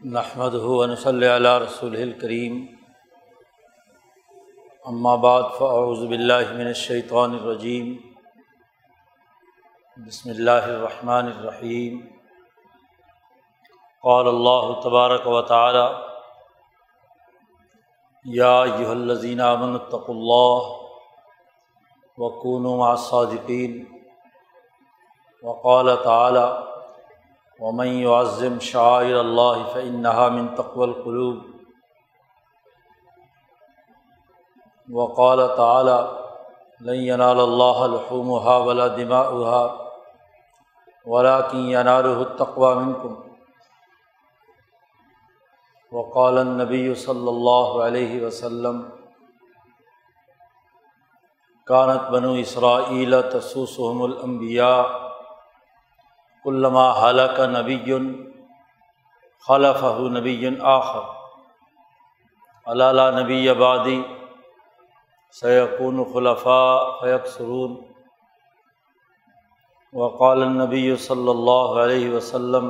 नहमद वनसल रसूल करीम। अम्माबाद फ़ाउज़बिल्लिनशैतरजीम बसमीम क़ाल अल्लाह तबारक व ताली युहल्लज़ीन आमनतक़ुल्लाह वकूनु मासादिकीन वक़ाल ताली वमन युज़म शायर अल्लाह फ़िन्हा मिन तक़वलक़लूब वक़ाल ताली लन यनाल लहूमुहा वला दिमाउहा वलाकिन मिनकुम वक़ाल नबी सल्लल्लाहु अलैहि कानत बनु इसराईल तसूसहुमुल अम्बिया कुल्लमा हलक नबी खलफ़ नबी आखर। अला नबी आबादी सयकून खलफ़ा फ़यकसरून। वक़ाल नबी अलैहि वसल्लम,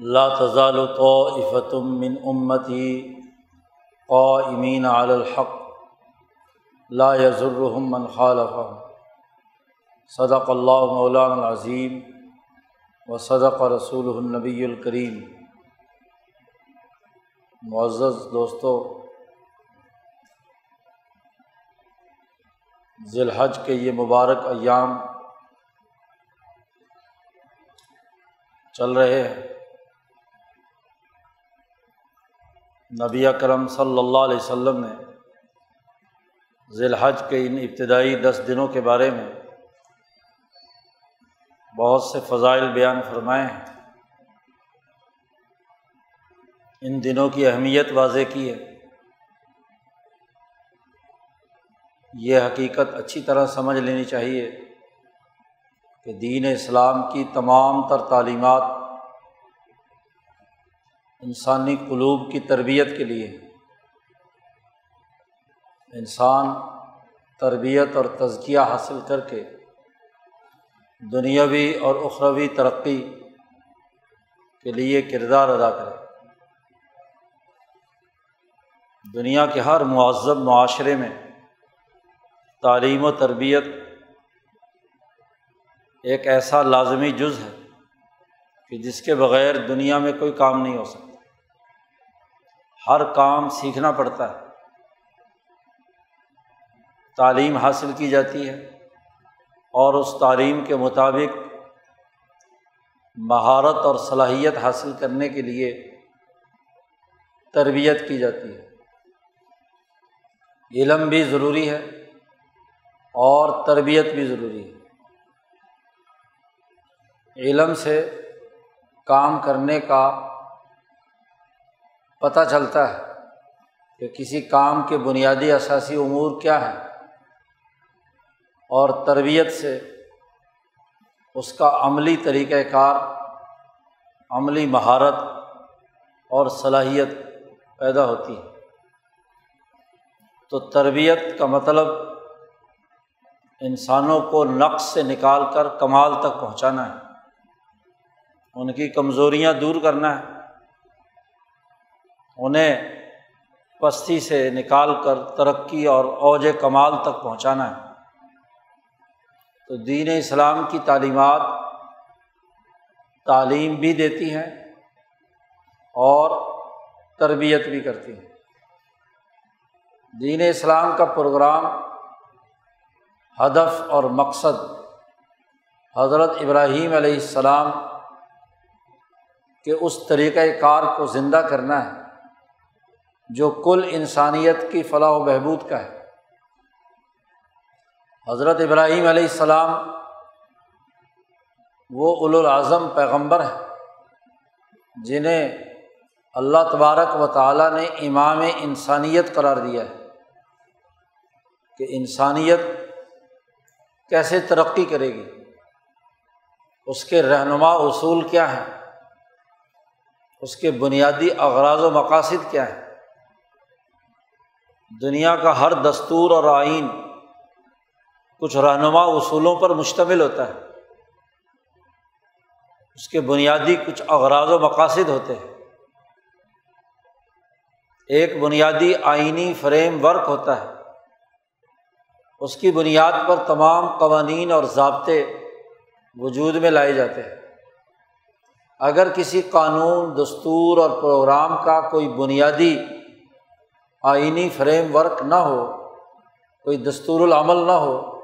ला तज़ाल तोइफ़तुम मिन उम्मती क़ाइमीन अलल ला यज़ुर्रुहुम मन खालफ़ा सदक़ल्ला मौलानज़ीम व सदक़ रसूलनबीकरीम मुआज़ दोस्तों, ज़िलहज के ये मुबारक अयाम चल रहे हैं। नबी अकरम सल्लल्लाहु अलैहि वसल्लम ने ज़िलहज के इन इब्तदाई दस दिनों के बारे में बहुत से फ़ज़ाइल बयान फरमाए हैं। इन दिनों की अहमियत वाज की है। ये हकीकत अच्छी तरह समझ लेनी चाहिए कि दीन इस्लाम की तमाम तर तालीमत इंसानी कलूब की तरबियत के लिए इंसान तरबियत और तजकिया हासिल करके दुनियावी और उखरवी तरक्की के लिए किरदार अदा करें। दुनिया के हर मुआज़ब माशरे में तालीम व तरबियत एक ऐसा लाजमी जुज़ है कि जिसके बग़ैर दुनिया में कोई काम नहीं हो सकता। हर काम सीखना पड़ता है। तालीम हासिल की जाती है। और उस तालीम के मुताबिक महारत और सलाहियत हासिल करने के लिए तरबियत की जाती है। इलम भी ज़रूरी है और तरबियत भी ज़रूरी है। इलम से काम करने का पता चलता है कि किसी काम के बुनियादी असासी अमूर क्या हैं। और तरबियत से उसका अमली तरीक़ार अमली महारत और सलाहियत पैदा होती है। तो तरबियत का मतलब इंसानों को नक्स से निकाल कर कमाल तक पहुंचाना है। उनकी कमज़ोरियाँ दूर करना है। उन्हें पस्ती से निकाल कर तरक्की और औज कमाल तक पहुंचाना है। तो दीन इस्लाम की तालीमत तालीम भी देती हैं और तरबियत भी करती हैं। दीन इस्लाम का प्रोग्राम हदफ और मकसद हज़रत इब्राहीम आसमाम के उस तरीक़ार को ज़िंदा करना है, जो कुल इंसानियत की फ़लाह बहबूद का है। हज़रत इब्राहीम आसमाम वो उलुल आज़म पैगंबर हैं, जिन्हें अल्लाह तबारक व ताली ने इमाम इंसानियत करार दिया है कि इंसानियत कैसे तरक्की करेगी, उसके रहनुमा असूल क्या हैं, उसके बुनियादी अगराज व मकासद क्या हैं, दुनिया का हर दस्तूर और आइन कुछ रहनुमा असूलों पर मुश्तमिल होता है। उसके बुनियादी कुछ अगराज व मकासद होते हैं। एक बुनियादी आइनी फ्रेम वर्क होता है। उसकी बुनियाद पर तमाम कवानीन और जबते वजूद में लाए जाते हैं। अगर किसी कानून, दस्तूर और प्रोग्राम का कोई बुनियादी आइनी फ्रेम वर्क ना हो, कोई दस्तूरमल ना हो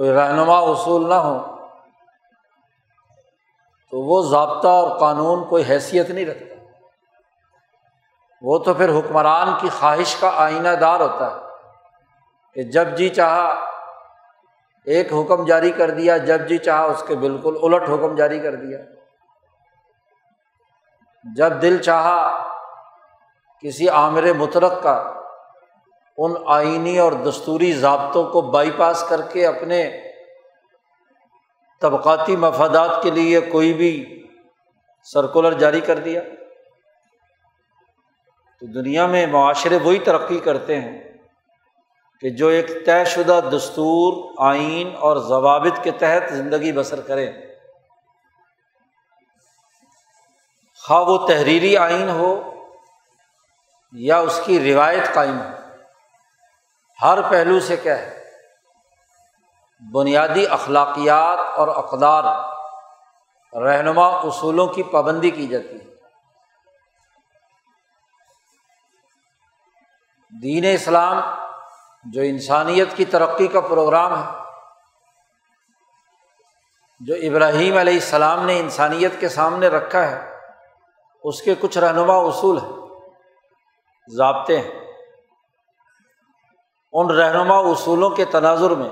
कोई रहनुमा उसूल ना हो तो वो जबता और कानून कोई हैसियत नहीं रखता। वो तो फिर हुक्मरान की ख्वाहिश का आईनादार होता है कि जब जी चाहा, एक हुक्म जारी कर दिया, जब जी चाहा उसके बिल्कुल उलट हुक्म जारी कर दिया। जब दिल चाहा किसी आमिर मुतरक का उन आइनी और दस्तूरी जबतों को बाईपास करके अपने तबक़ाती मफादात के लिए कोई भी सर्कुलर जारी कर दिया। तो दुनिया में माशरे वही तरक्की करते हैं कि जो एक तयशुदा दस्तूर आइन और जवाबित के तहत ज़िंदगी बसर करें। खा वो तहरीरी आइन हो या उसकी रिवायत कायम हो। हर पहलू से क्या है? बुनियादी अखलाकियात और अकदार, रहनुमा असूलों की पाबंदी की जाती है। दीन इस्लाम जो इंसानियत की तरक्की का प्रोग्राम है, जो इब्राहीम सलाम ने इंसानियत के सामने रखा है, उसके कुछ रहनुमा असूल हैं, जबते हैं। उन रहनुमा असूलों के तनाजुर में।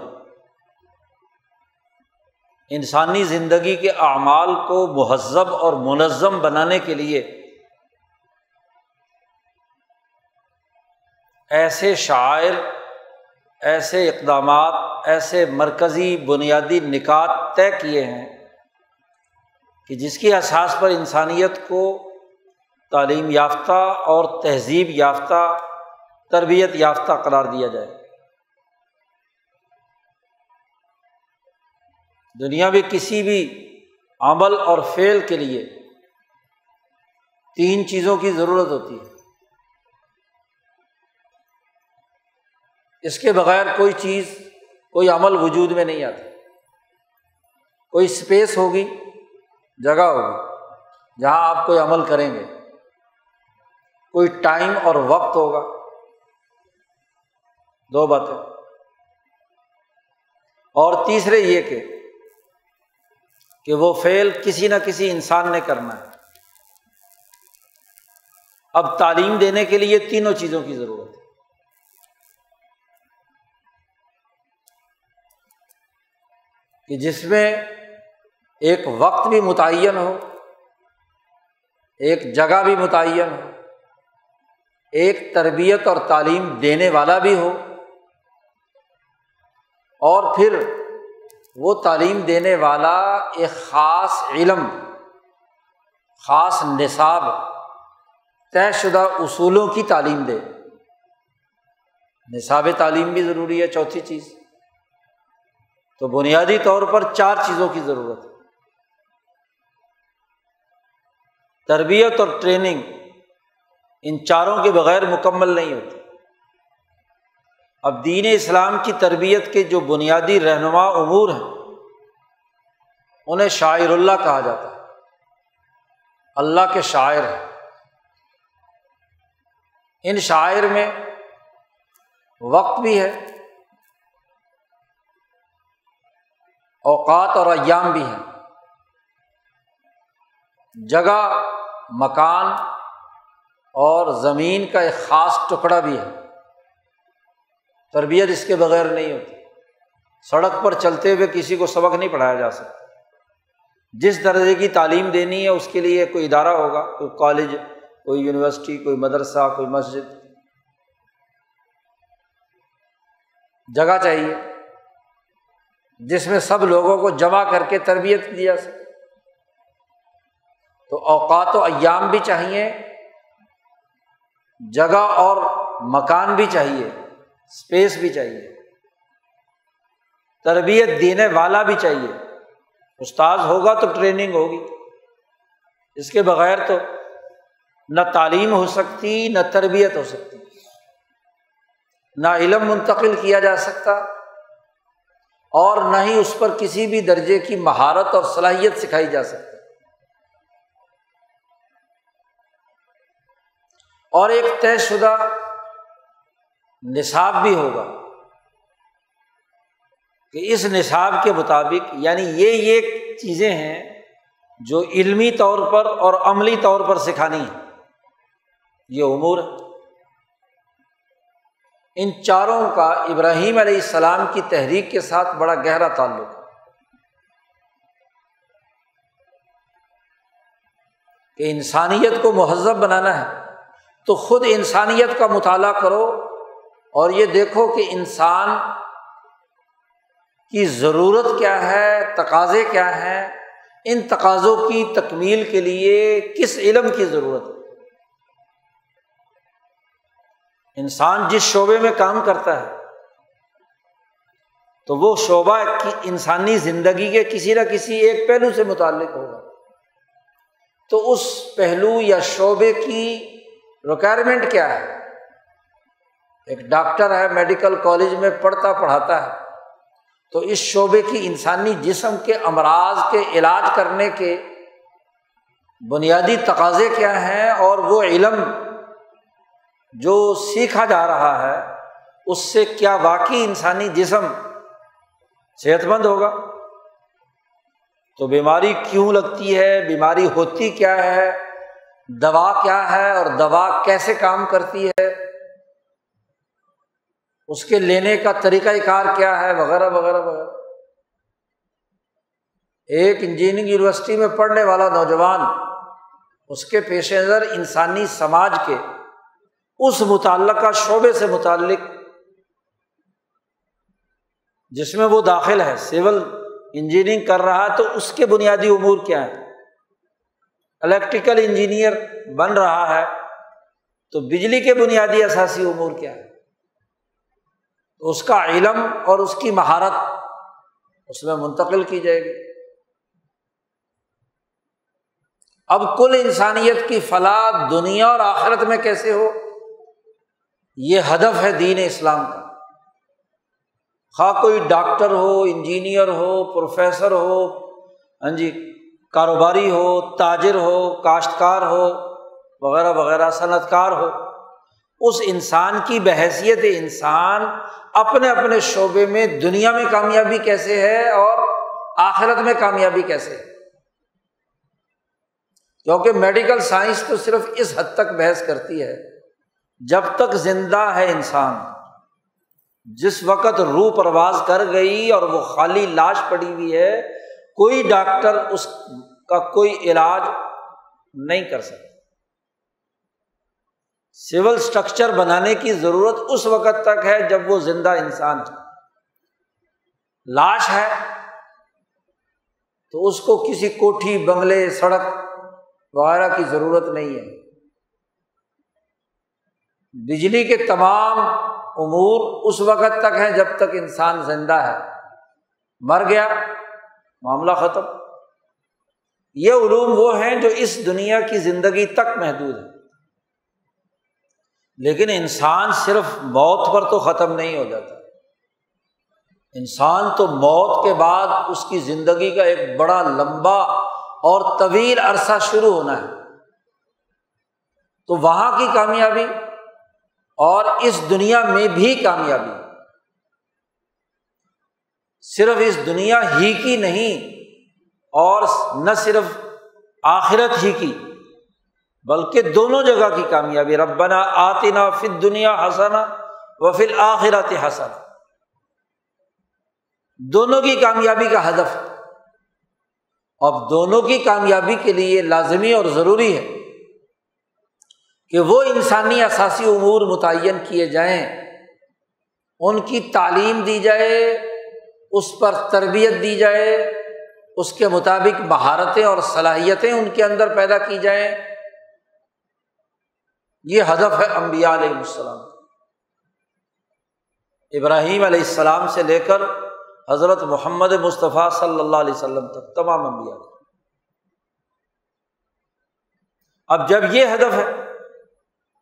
इंसानी ज़िंदगी के अमाल को महजब और मुनज़म बनाने के लिए ऐसे शायर, ऐसे इकदाम ऐसे मरकज़ी बुनियादी निकात तय किए हैं कि जिसकी असास पर इंसानियत को तालीम याफ्ता और तहजीब याफ्ता तरबियत याफ्ता करार दिया जाए। दुनिया में किसी भी अमल और फेल के लिए तीन चीज़ों की ज़रूरत होती है। इसके बगैर कोई चीज़, कोई अमल वजूद में नहीं आता। कोई स्पेस होगी, जगह होगी, जहाँ आप कोई अमल करेंगे। कोई टाइम और वक्त होगा। दो बातें। और तीसरे ये कि कि वो फेल किसी ना किसी इंसान ने करना है। अब तालीम देने के लिए तीनों चीज़ों की ज़रूरत है। कि जिसमें एक वक्त भी मुतन हो, एक जगह भी मुतन हो, एक तरबियत और तालीम देने वाला भी हो और फिर वो तालीम देने वाला एक ख़ास इलम, ख़ास निसाब, तयशुदा असूलों की तालीम दे। निसाब तालीम भी ज़रूरी है, चौथी चीज़। तो बुनियादी तौर पर चार चीज़ों की ज़रूरत है। तरबियत और ट्रेनिंग इन चारों के बगैर मुकम्मल नहीं होती। अब दीन इस्लाम की तरबियत के जो बुनियादी रहनुमा अमूर हैं, उन्हें शायरुल्लाह कहा जाता है। अल्लाह के शायर हैं। इन शायर में वक्त भी है, औकात और अयाम भी हैं। जगह, मकान और ज़मीन का एक ख़ास टुकड़ा भी है। तरबियत इसके बगैर नहीं होती। सड़क पर चलते हुए किसी को सबक नहीं पढ़ाया जा सकता। जिस दर्जे की तालीम देनी है, उसके लिए कोई इदारा होगा, कोई कॉलेज, कोई यूनिवर्सिटी, कोई मदरसा, कोई मस्जिद। जगह चाहिए, जिसमें सब लोगों को जमा करके तरबियत दी जा सके। तो औकात अयाम भी चाहिए, जगह और मकान भी चाहिए। स्पेस भी चाहिए। तरबियत देने वाला भी चाहिए। उस्ताद होगा तो ट्रेनिंग होगी। इसके बगैर तो न तालीम हो सकती, न तरबियत हो सकती। ना इलम मुंतकिल किया जा सकता और न ही उस पर किसी भी दर्जे की महारत और सलाहियत सिखाई जा सकती। और एक तयशुदा निसाब भी होगा कि इस निसाब के मुताबिक, यानी ये ये चीज़ें हैं जो इल्मी तौर पर और अमली तौर पर सिखानी है। ये उमूर इन चारों का इब्राहिम सलाम की तहरीक के साथ बड़ा गहरा ताल्लुक है कि इंसानियत को महजब बनाना है। तो खुद इंसानियत का मुताला करो और ये देखो कि इंसान की ज़रूरत क्या है, तकाज़े क्या हैं, इन तकाज़ों की तकमील के लिए किस इलम की ज़रूरत है? इंसान जिस शोबे में काम करता है तो वो शोबा की इंसानी ज़िंदगी के किसी न किसी एक पहलू से मुतक होगा। तो उस पहलू या शोबे की रिक्वायरमेंट क्या है? एक डॉक्टर है, मेडिकल कॉलेज में पढ़ता पढ़ाता है। तो इस शोबे की इंसानी जिसम के अमराज के इलाज करने के बुनियादी तकाजे क्या हैं और वो इलम जो सीखा जा रहा है, उससे क्या वाकई इंसानी जिसम सेहतमंद होगा? तो बीमारी क्यों लगती है, बीमारी होती क्या है, दवा क्या है और दवा कैसे काम करती है? उसके लेने का तरीक़ाकार क्या है, वगैरह वगैरह वगैरह। एक इंजीनियरिंग यूनिवर्सिटी में पढ़ने वाला नौजवान, उसके पेश नज़र इंसानी समाज के, उस मुतल शोबे से मुतक जिसमें वो दाखिल है, सिविल इंजीनियरिंग कर रहा है तो उसके बुनियादी उमूर क्या है? इलेक्ट्रिकल इंजीनियर बन रहा है तो बिजली के बुनियादी असासी उमूर क्या है? तो उसका इलम और उसकी महारत उसमें मुंतकिल की जाएगी। अब कुल इंसानियत की फलाह दुनिया और आखिरत में कैसे हो? ये हदफ है दीन इस्लाम का। खा कोई डॉक्टर हो, इंजीनियर हो, प्रोफेसर हो हाँ जी, कारोबारी हो, ताजिर हो, काश्तकार हो, वगैरह वगैरह, सनतकार हो, उस इंसान की बहसीत इंसान अपने अपने शोबे में दुनिया में कामयाबी कैसे है और आखिरत में कामयाबी कैसे है? क्योंकि मेडिकल साइंस तो सिर्फ़ इस हद तक बहस करती है। जब तक ज़िंदा है इंसान, जिस वक़्त रूह परवाज कर गई और वो खाली लाश पड़ी हुई है, कोई डॉक्टर उसका कोई इलाज नहीं कर सकता। सिविल स्ट्रक्चर बनाने की ज़रूरत उस वक़्त तक है जब वो ज़िंदा इंसान है लाश है तो उसको किसी कोठी, बंगले, सड़क वगैरह की ज़रूरत नहीं है। बिजली के तमाम उमूर उस वक़्त तक हैं जब तक इंसान ज़िंदा है। मर गया, मामला ख़त्म। ये उलूम वो हैं जो इस दुनिया की ज़िंदगी तक महदूद है। लेकिन इंसान सिर्फ़ मौत पर तो ख़त्म नहीं हो जाता। इंसान तो मौत के बाद उसकी ज़िंदगी का एक बड़ा, लंबा और तवील अरसा शुरू होना है। तो वहाँ की कामयाबी और इस दुनिया में भी कामयाबी। सिर्फ़ इस दुनिया ही की नहीं और न सिर्फ़ आखिरत ही की। बल्कि दोनों जगह की कामयाबी। रब्बना आतिना फिर दुनिया हसना व फिर आखिरत हसना। दोनों की कामयाबी का हदफ। अब दोनों की कामयाबी के लिए लाजमी और ज़रूरी है कि वो इंसानी असासी उमूर मुतन किए जाएँ, उनकी तालीम दी जाए, उस पर तरबियत दी जाए, उसके मुताबिक महारतें और सलाहियतें उनके अंदर पैदा की जाएँ ये हदफ है अम्बिया इब्राहीम आसमाम से लेकर हज़रत मोहम्मद मुस्तफ़ा सल्लल्लाहु अलैहि वसल्लम तक, तमाम अम्बिया अब जब ये हदफ है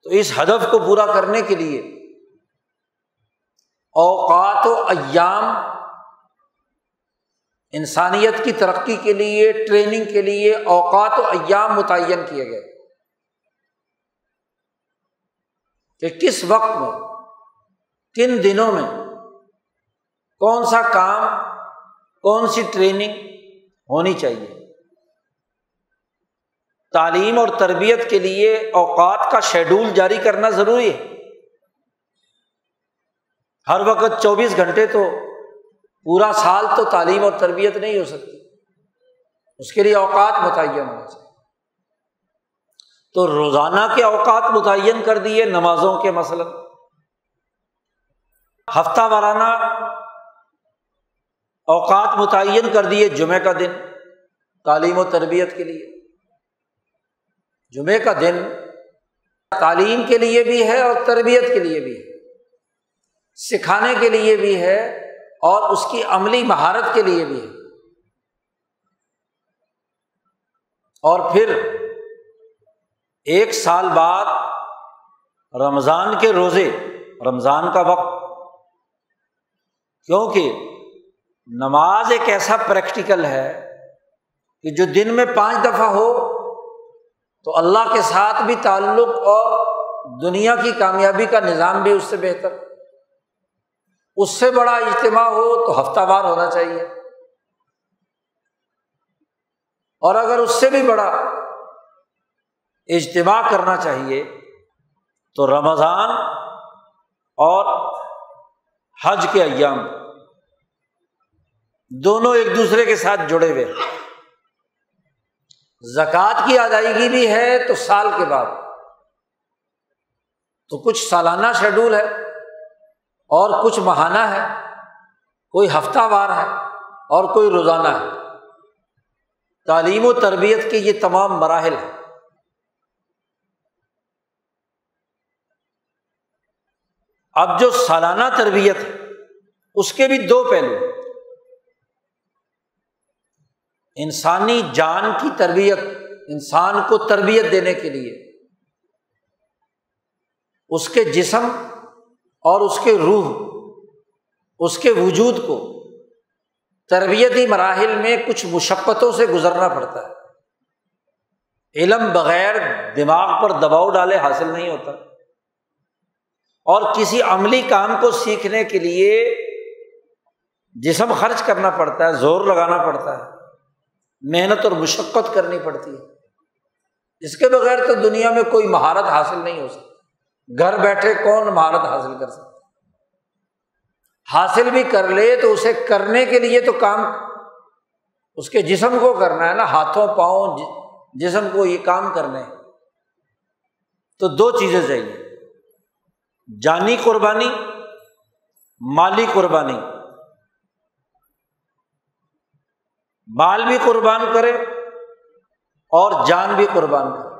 तो इस हदफ को पूरा करने के लिए औकात अयाम इंसानियत की तरक्की के लिए, ट्रेनिंग के लिए औकात अयाम मुतन किए गए। कि किस वक्त में, किन दिनों में, कौन सा काम, कौन सी ट्रेनिंग होनी चाहिए? तालीम और तरबियत के लिए औकात का शेड्यूल जारी करना ज़रूरी है। हर वक्त 24 घंटे तो पूरा साल तो तालीम और तरबियत नहीं हो सकती। उसके लिए मुतन होना चाहिए तो रोज़ाना के अवकात मुतन कर दिए नमाजों के मसलन। हफ़्ता वाराना अवकात मुतन कर दिए जुमे का दिन, तालीम और तरबियत के लिए। जुमे का दिन तालीम के लिए भी है और तरबियत के लिए भी है। सिखाने के लिए भी है और उसकी अमली महारत के लिए भी है। और फिर एक साल बाद रमज़ान के रोज़े, रमज़ान का वक्त। क्योंकि नमाज़ एक ऐसा प्रैक्टिकल है कि जो दिन में पाँच दफ़ा हो तो अल्लाह के साथ भी ताल्लुक़ और दुनिया की कामयाबी का निज़ाम भी उससे बेहतर। उससे बड़ा इज्तम हो तो हफ्तावार होना चाहिए। और अगर उससे भी बड़ा इज्तम करना चाहिए तो रमज़ान और हज के अयाम दोनों एक दूसरे के साथ जुड़े हुए जक़ात की अदायगी भी है तो साल के बाद। तो कुछ सालाना शेड्यूल है और कुछ महाना है, कोई हफ्तावार है और कोई रोज़ाना है। तालीम तरबियत के ये तमाम मराहल हैं। अब जो सालाना तरबियत है, उसके भी दो पहलू इंसानी जान की तरबियत, इंसान को तरबियत देने के लिए, उसके जिसम और उसके रूह, उसके वजूद को तरबियती मराहल में कुछ मुशक्क़तों से गुजरना पड़ता है। इलम बग़ैर दिमाग पर दबाव डाले हासिल नहीं होता। और किसी अमली काम को सीखने के लिए जिसम खर्च करना पड़ता है, ज़ोर लगाना पड़ता है, मेहनत और मुशक्क़त करनी पड़ती है। इसके बगैर तो दुनिया में कोई महारत हासिल नहीं हो सकती। घर बैठे कौन महारत हासिल कर सकता? हासिल भी कर ले तो उसे करने के लिए तो काम, उसके जिसम को करना है ना, हाथों पाओ जिसम को ये काम करने तो दो चीज़ें चाहिए। जानी कुर्बानी, माली कुर्बानी। माल भी कुर्बान करे और जान भी कुर्बान करे।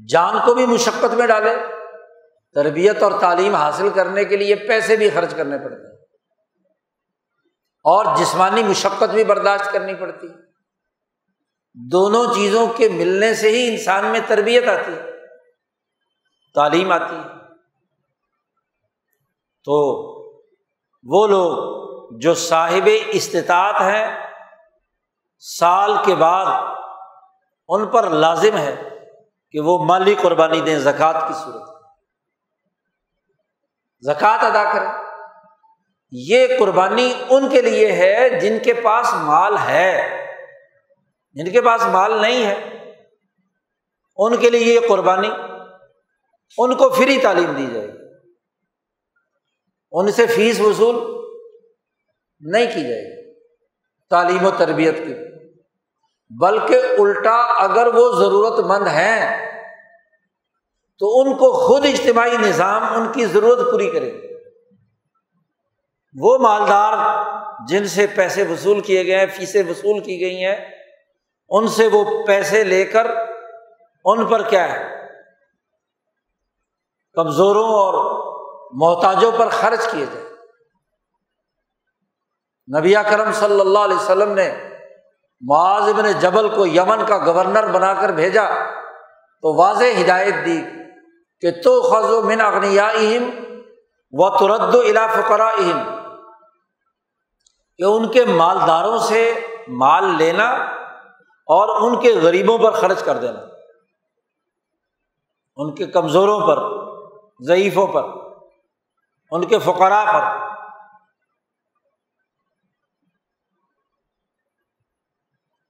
जान को भी मुशक्क़त में डाले, तरबियत और तालीम हासिल करने के लिए पैसे भी खर्च करने पड़ते हैं। और जिस्मानी मुशक्क़त भी बर्दाश्त करनी पड़ती है। दोनों चीज़ों के मिलने से ही इंसान में तरबियत आती है। तालीम आती है। तो वो लोग जो साहिब इस्तात हैं, साल के बाद उन पर लाजिम है कि वो माली कुर्बानी दें ज़क़़त की सूरत। ज़क़़त अदा करें। ये कुर्बानी उनके लिए है जिनके पास माल है। जिनके पास माल नहीं है, उनके लिए ये कुर्बानी उनको फ्री तालीम दी जाएगी। उनसे फ़ीस वसूल नहीं की जाएगी, तालीम और तरबियत की। बल्कि उल्टा अगर वो ज़रूरतमंद हैं तो उनको खुद इज्तमाही निज़ाम उनकी ज़रूरत पूरी करे। वो मालदार जिनसे पैसे वसूल किए गए हैं, फीसें वसूल की गई हैं, उनसे वो पैसे लेकर उन पर क्या है? कमज़ोरों और मोहताजों पर खर्च किए जाए। नबिया करम सल्लल्लाहु अलैहि वसल्लम ने मुआज इबन जबल को यमन का गवर्नर बनाकर भेजा तो वाज हिदायत दी कि तो खजो मिन अग्नियाम व तुरद्दो इला फ़कराम कि उनके मालदारों से माल लेना और उनके गरीबों पर खर्च कर देना, उनके कमज़ोरों पर ज़यीफ़ों पर, उनके फ़करा पर।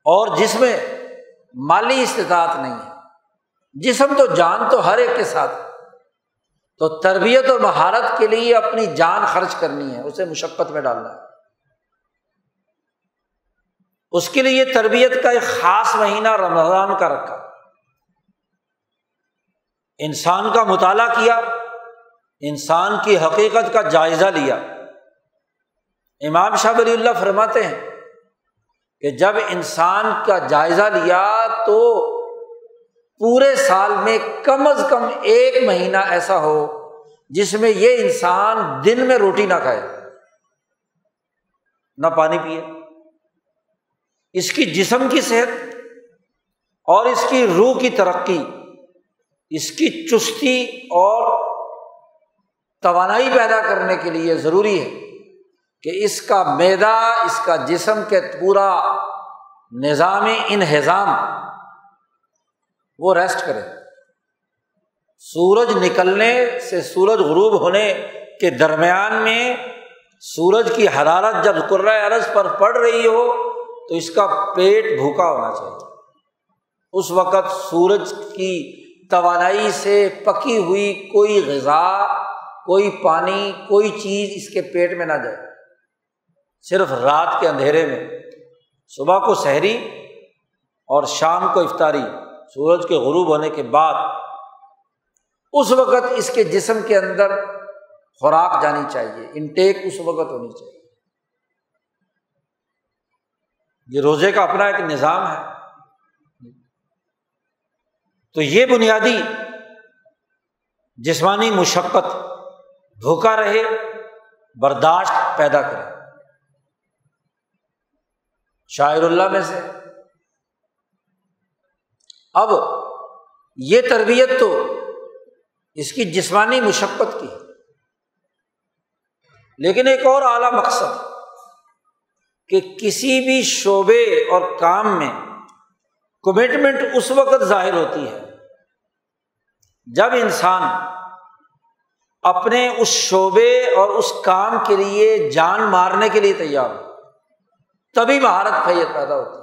और जिसमें माली इस्तात नहीं है, जिसम तो जान तो हर एक के साथ तो तरबियत और महारत के लिए अपनी जान खर्च करनी है, उसे मुशक्क़त में डालना है। उसके लिए तरबियत का एक ख़ास महीना रमज़ान का रखा। इंसान का मुताला किया इंसान की हकीकत का जायज़ा लिया। इमाम शाह वलील्ला फरमाते हैं कि जब इंसान का जायज़ा लिया तो पूरे साल में कम अज़ कम एक महीना ऐसा हो जिसमें ये इंसान दिन में रोटी ना खाए, ना पानी पिए। इसकी जिसम की सेहत और इसकी रूह की तरक्की, इसकी चुस्ती और तवानाई पैदा करने के लिए ज़रूरी है कि इसका मैदा, इसका जिसम के पूरा निज़ाम, इनहज़ाम वो रेस्ट करे। सूरज निकलने से सूरज गुरूब होने के दरमियान में सूरज की हरारत जब कुर्रा अरज पर पड़ रही हो तो इसका पेट भूखा होना चाहिए। उस वक़्त सूरज की तवानाई से पकी हुई कोई गज़ा कोई पानी, कोई चीज़ इसके पेट में ना जाए। सिर्फ़ रात के अंधेरे में। सुबह को सहरी और शाम को इफ्तारी। सूरज के गरूब होने के बाद उस वक़्त इसके जिसम के अंदर खुराक जानी चाहिए। इनटेक उस वक़्त होनी चाहिए। ये रोज़े का अपना एक निज़ाम है। तो ये बुनियादी जिस्मानी मुशक्क़त भूखा रहे, बर्दाश्त पैदा करे। शायरुल्लाह में से। अब ये तरबियत तो इसकी जिस्मानी मुशक्क़त की लेकिन एक और आला मकसद, कि किसी भी शोबे और काम में कमिटमेंट उस वक़्त ज़ाहिर होती है, जब इंसान अपने उस शोबे और उस काम के लिए जान मारने के लिए तैयार हो। तभी महारत फैयत पैदा होती है।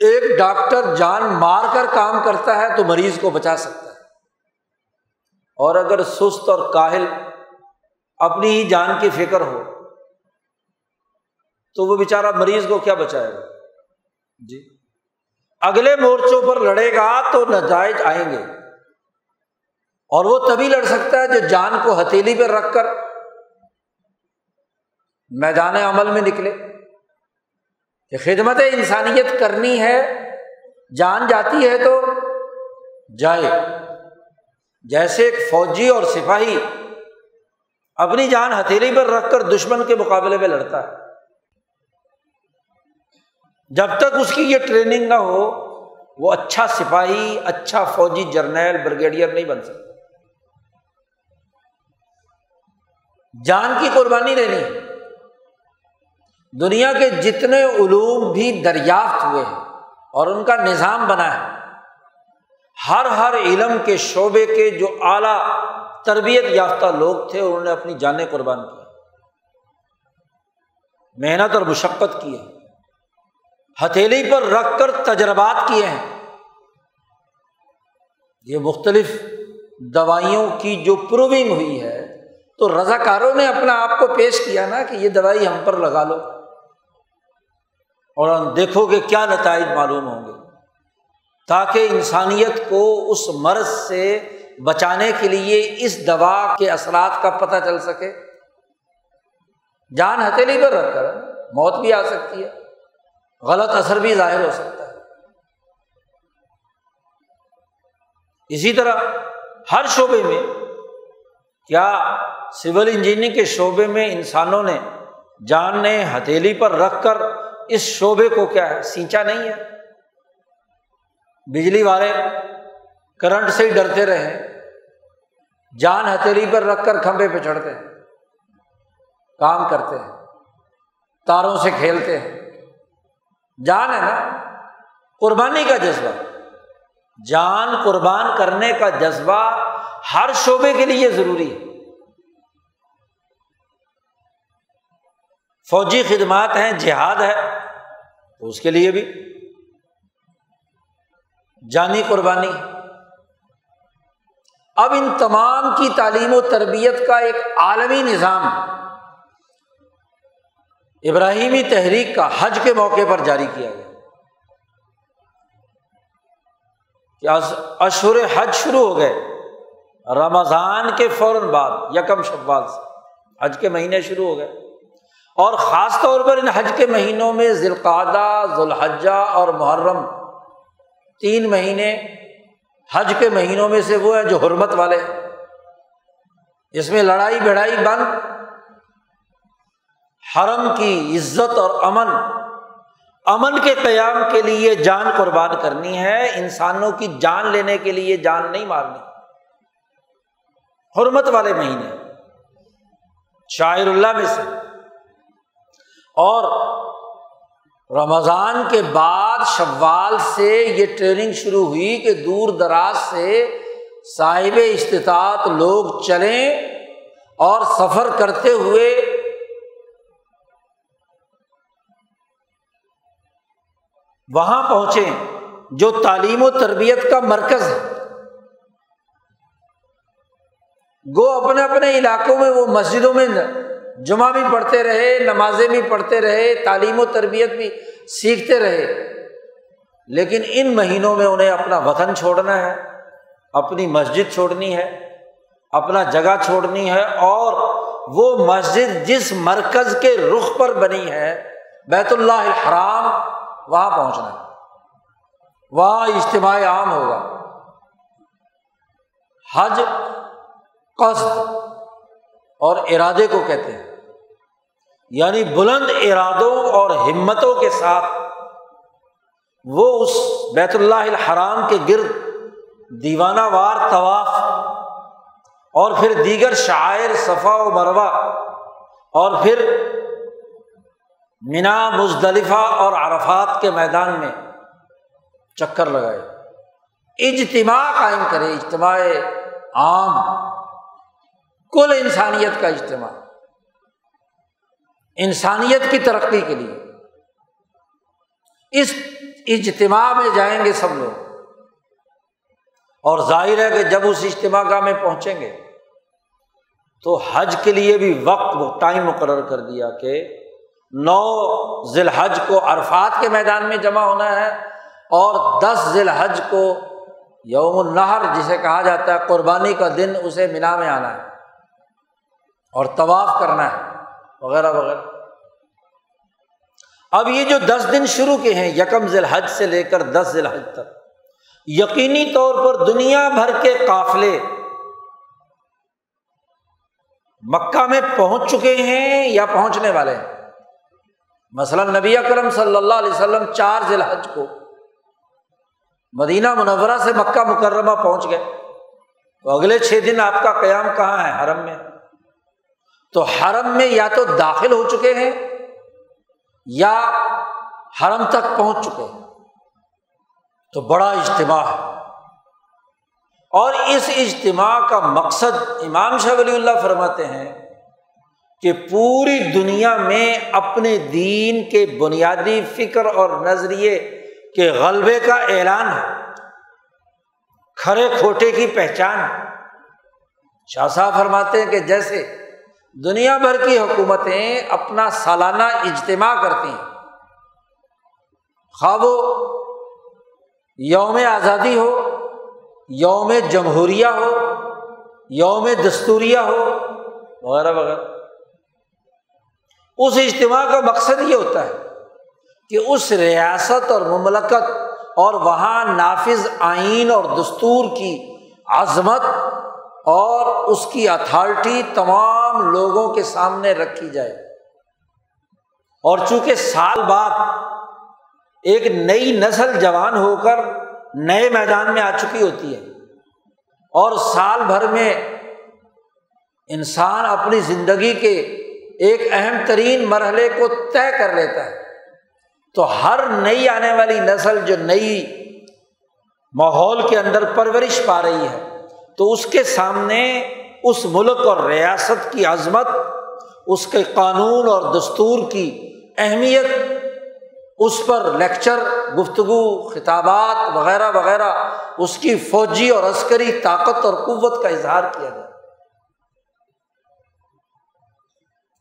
एक डॉक्टर जान मार कर काम करता है तो मरीज़ को बचा सकता है। और अगर सुस्त और काहिल अपनी ही जान की फ़िक्र हो तो वो बेचारा मरीज़ को क्या बचाएगा? जी। अगले मोर्चों पर लड़ेगा तो नजायज आएँगे। और वो तभी लड़ सकता है जो जान को हथेली पर रखकर मैदान अमल में निकले। खिदमत इंसानियत करनी है, जान जाती है तो जाए। जैसे एक फौजी और सिपाही अपनी जान हथेली पर रखकर दुश्मन के मुकाबले में लड़ता है। जब तक उसकी ये ट्रेनिंग ना हो, वो अच्छा सिपाही अच्छा फौजी, जर्नैल, ब्रिगेडियर नहीं बन सकता। जान की कुर्बानी लेनी है दुनिया के जितने उलूम भी दरियाफ्त हुए हैं और उनका निज़ाम बना है, हर हर इलम के शोबे के जो आला तरबियत याफ्ता लोग थे, उन्होंने अपनी जानें कुर्बान की। मेहनत और मुशक्क़त की है। हथेली पर रख कर तजर्बात किए हैं। ये मुख्तलिफ़ दवाइयों की जो प्रूविंग हुई है तो रजाकारों ने अपना आप को पेश किया ना कि ये दवाई हम पर लगा लो। और देखोगे क्या नतज मालूम होंगे। ताकि इंसानियत को उस मर्ज से बचाने के लिए इस दवा के असरात का पता चल सके। जान हथेली पर रखकर मौत भी आ सकती है। गलत असर भी ज़ाहिर हो सकता है। इसी तरह हर शोबे में क्या सिविल इंजीनियरिंग के शोबे में इंसानों ने जान ने हथेली पर रखकर इस शोबे को क्या है, सींचा नहीं है। बिजली वाले करंट से ही डरते रहे जान हथेली पर रखकर खंभे पे चढ़ते हैं, काम करते हैं, तारों से खेलते हैं। जान है ना, कुर्बानी का जज्बा। जान कुर्बान करने का जज्बा हर शोबे के लिए ज़रूरी है। फौजी खिदमात हैं, जिहाद है तो उसके लिए भी। जानी कुर्बानी। अब इन तमाम की तालीम और तरबियत का एक आलमी निज़ाम, इब्राहिमी तहरीक का हज के मौके पर जारी किया गया। क्या अशुर हज शुरू हो गए, रमज़ान के फ़ौरन बाद, यकम शब्बाल से, हज के महीने शुरू हो गए। और ख़ास तौर पर इन हज के महीनों में ज़िलक़ादा जुलहजा और मुहर्रम तीन महीने हज के महीनों में से वो हैं जो हरमत वाले। इसमें लड़ाई भिड़ाई बंद, हरम की इज़्ज़त और अमन अमन के क्याम के लिए जान कुर्बान करनी है, इंसानों की जान लेने के लिए जान नहीं मारनी। हरमत वाले महीने, शायरुल्लाह में से। और रमज़ान के बाद शव्वाल से ये ट्रेनिंग शुरू हुई कि दूर दराज से साहिब इस्तात लोग चलें और सफ़र करते हुए वहाँ पहुँचे, जो तालीम तरबियत का मरकज है। गो अपने अपने इलाकों में, वो मस्जिदों में जुमा भी पढ़ते रहे, नमाजें भी पढ़ते रहे, तालीम तरबियत भी सीखते रहे। लेकिन इन महीनों में उन्हें अपना वतन छोड़ना है, अपनी मस्जिद छोड़नी है, अपना जगह छोड़नी है और वो मस्जिद जिस मरकज के रुख पर बनी है, बैतुल्लाह हराम, वहाँ पहुँचना है। वहाँ इज्तम आम होगा। हज कस्त और इरादे को कहते हैं। यानी बुलंद इरादों और हिम्मतों के साथ वो उस बैतुल्लाह हराम के गिर्द दीवानावार तवाफ और फिर दीगर शायर, सफ़ा व मरवा और फिर मिना, मुजदलिफा और अरफात के मैदान में चक्कर लगाए। इज्तिमा कायम करे इज्तम आम, कुल इंसानियत का इज्तम। इंसानियत की तरक्की के लिए। इस इज्तम में जाएँगे सब लोग। और ज़ाहिर है कि जब उस इज्तम का में पहुँचेंगे तो हज के लिए भी वक्त टाइम मुकर कर दिया कि नौ जिलहज को अरफात के मैदान में जमा होना है और दस जिलहज को यौम नहर जिसे कहा जाता है, कुर्बानी का दिन उसे मिना में आना है और तवाफ करना है। वगैरह वगैरह। अब ये जो दस दिन शुरू के हैं, यकम जिलहज से लेकर दस जिलहज तक, यकीनी तौर पर दुनिया भर के काफले मक्का में पहुँच चुके हैं या पहुँचने वाले हैं? मसलन नबी अकरम सल्लल्लाहु अलैहि वसल्लम चार जिलहज को मदीना मुनवरा से मक्का मुकर्रमा पहुँच गए। तो अगले छह दिन आपका क्याम कहाँ है? हरम में। तो हरम में या तो दाखिल हो चुके हैं, या हरम तक पहुँच चुके हैं। तो बड़ा इज्तम है। और इस इज्तम का मकसद इमाम शाह वली फरमाते हैं कि पूरी दुनिया में अपने दीन के बुनियादी फ़िक्र और नज़रिए के गलबे का ऐलान है। खरे खोटे की पहचान। शाह साहब फरमाते हैं कि जैसे दुनिया भर की हुकूमतें अपना सालाना इज्तम करती हैं। खा वो यौम आज़ादी हो, यौम जमहूरिया हो, यौम दस्तूरिया हो, वगैरह वगैरह। उस इज्तम का मकसद ये होता है कि उस रियासत और ममलकत और वहाँ नाफिज आइन और दस्तूर की आज़मत और उसकी अथॉरिटी तमाम लोगों के सामने रखी जाए। और चूँकि साल बाद एक नई नस्ल जवान होकर नए मैदान में आ चुकी होती है और साल भर में इंसान अपनी ज़िंदगी के एक अहम तरीन मरहले को तय कर लेता है तो हर नई आने वाली नस्ल जो नई माहौल के अंदर परवरिश पा रही है तो उसके सामने उस मुल्क और रियासत की अजमत, उसके कानून और दस्तूर की अहमियत, उस पर लेक्चर, गुफ्तगु, खिताबात वगैरह वगैरह, उसकी फौजी और अस्करी ताकत और कुत का इजहार किया गया।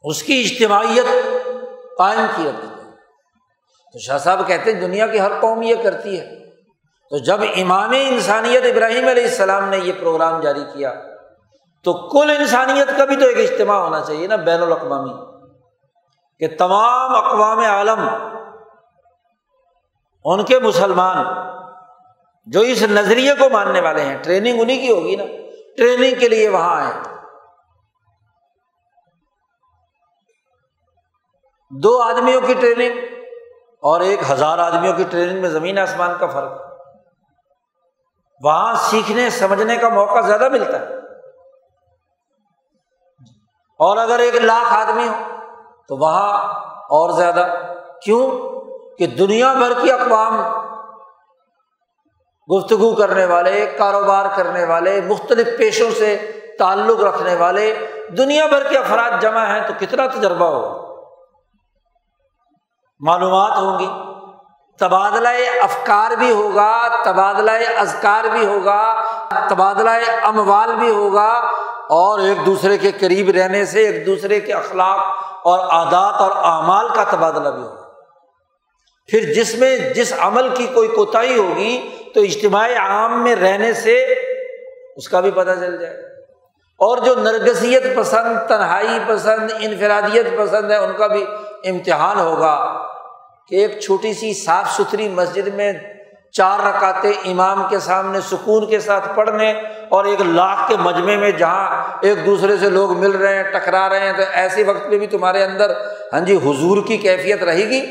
उसकी इज्तमाहीत कायम की रखी तो शाह साहब कहते हैं, दुनिया की हर कौम ये करती है। तो जब इमाम इंसानियत इब्राहिम सलाम ने यह प्रोग्राम जारी किया तो कुल इंसानियत का भी तो एक इज्तम होना चाहिए ना बैन अवी कि तमाम अकवाम आलम, उनके मुसलमान जो इस नज़रिए को मानने वाले हैं, ट्रेनिंग उन्हीं की होगी ना, ट्रेनिंग के लिए वहाँ आए। दो आदमियों की ट्रेनिंग और एक हज़ार आदमियों की ट्रेनिंग में ज़मीन आसमान का फ़र्क। वहाँ सीखने, समझने का मौका ज़्यादा मिलता है। और अगर एक लाख आदमी हो तो वहाँ और ज़्यादा। क्यों? कि दुनिया भर की अकवाम गुफ्तगु करने वाले, कारोबार करने वाले, मुख्तलिफ़ पेशों से ताल्लुक़ रखने वाले, दुनिया भर के अफराद जमा हैं तो कितना तजर्बा होगा? मालूम होंगी। तबादला अफकार भी होगा तबादला अजकार भी होगा तबादला अमवाल भी होगा, और एक दूसरे के करीब रहने से, एक दूसरे के अखलाक और आदात और अमाल का तबादला भी होगा। फिर जिसमें, जिस अमल की कोई कोताही होगी तो इज्तमाही आम में रहने से उसका भी पता चल जाएगा। और जो नरगसियत पसंद, तन्हाई पसंद, इनफरादियत पसंद है, उनका भी इम्तिहान होगा। कि एक छोटी सी साफ़ सुथरी मस्जिद में चार रकाते इमाम के सामने सुकून के साथ पढ़ने और एक लाख के मजमे में जहाँ एक दूसरे से लोग मिल रहे हैं, टकरा रहे हैं तो ऐसे वक्त में भी तुम्हारे अंदर हाँ जी, हुजूर की कैफियत रहेगी।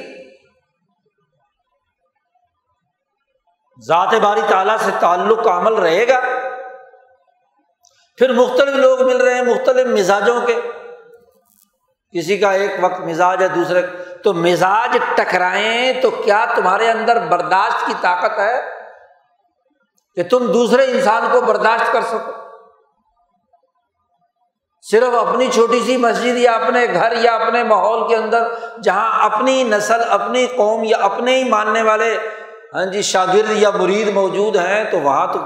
ज़ात बारी ताला से ताल्लुक का अमल रहेगा। फिर मुख्तलिफ़ लोग मिल रहे हैं, मुख्तलिफ़ मिजाजों के। किसी का एक वक्त मिजाज है, दूसरे तो मिजाज टकराएँ तो क्या तुम्हारे अंदर बर्दाश्त की ताकत है कि तुम दूसरे इंसान को बर्दाश्त कर सको? सिर्फ़ अपनी छोटी सी मस्जिद या अपने घर या अपने माहौल के अंदर, जहाँ अपनी नस्ल, अपनी कौम या अपने ही मानने वाले हाँ जी, शागिर्द या मुरीद मौजूद हैं तो वहाँ तो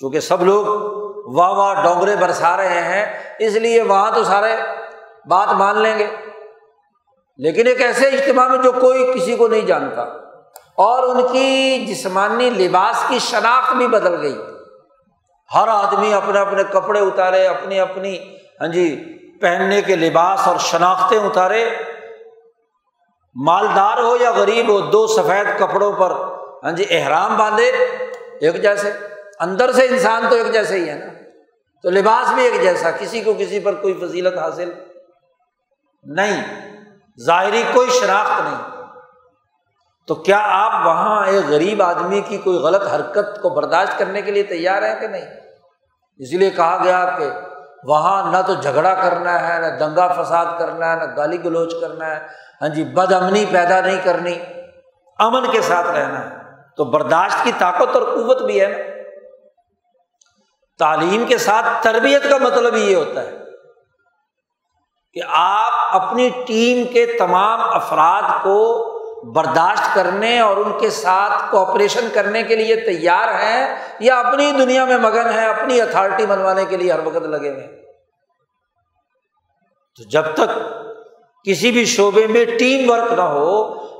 चूँकि सब लोग वाह वाह डोंगरे बरसा रहे हैं, इसलिए वहाँ तो सारे बात मान लेंगे। लेकिन एक ऐसे इज्तम में जो कोई किसी को नहीं जानता। और उनकी जिसमानी लिबास की शनाख्त भी बदल गई। हर आदमी अपने अपने कपड़े उतारे अपनी अपनी हाँ जी, पहनने के लिबास और शनाख्तें उतारे। मालदार हो या गरीब हो, दो सफ़ेद कपड़ों पर हाँ जी, एहराम बांधे, एक जैसे। अंदर से इंसान तो एक जैसे ही है ना। तो लिबास भी एक जैसा, किसी को किसी पर कोई फजीलत हासिल नहीं। ज़ाहरी कोई शनाख्त नहीं। तो क्या आप वहाँ एक गरीब आदमी की कोई गलत हरकत को बर्दाश्त करने के लिए तैयार हैं कि नहीं? इसलिए कहा गया कि वहाँ ना तो झगड़ा करना है, ना दंगा फसाद करना है, ना गाली गलोच करना है। हाँ जी, बदअमनी पैदा नहीं करनी, अमन के साथ रहना है। तो बर्दाश्त की ताकत और कुत भी है ना। तालीम के साथ तरबियत का मतलब ये होता है कि आप अपनी टीम के तमाम अफराद को बर्दाश्त करने और उनके साथ कोऑपरेशन करने के लिए तैयार हैं या अपनी दुनिया में मगन है, अपनी अथॉरिटी बनवाने के लिए हर वक्त लगे हुए तो जब तक किसी भी शोबे में टीम वर्क ना हो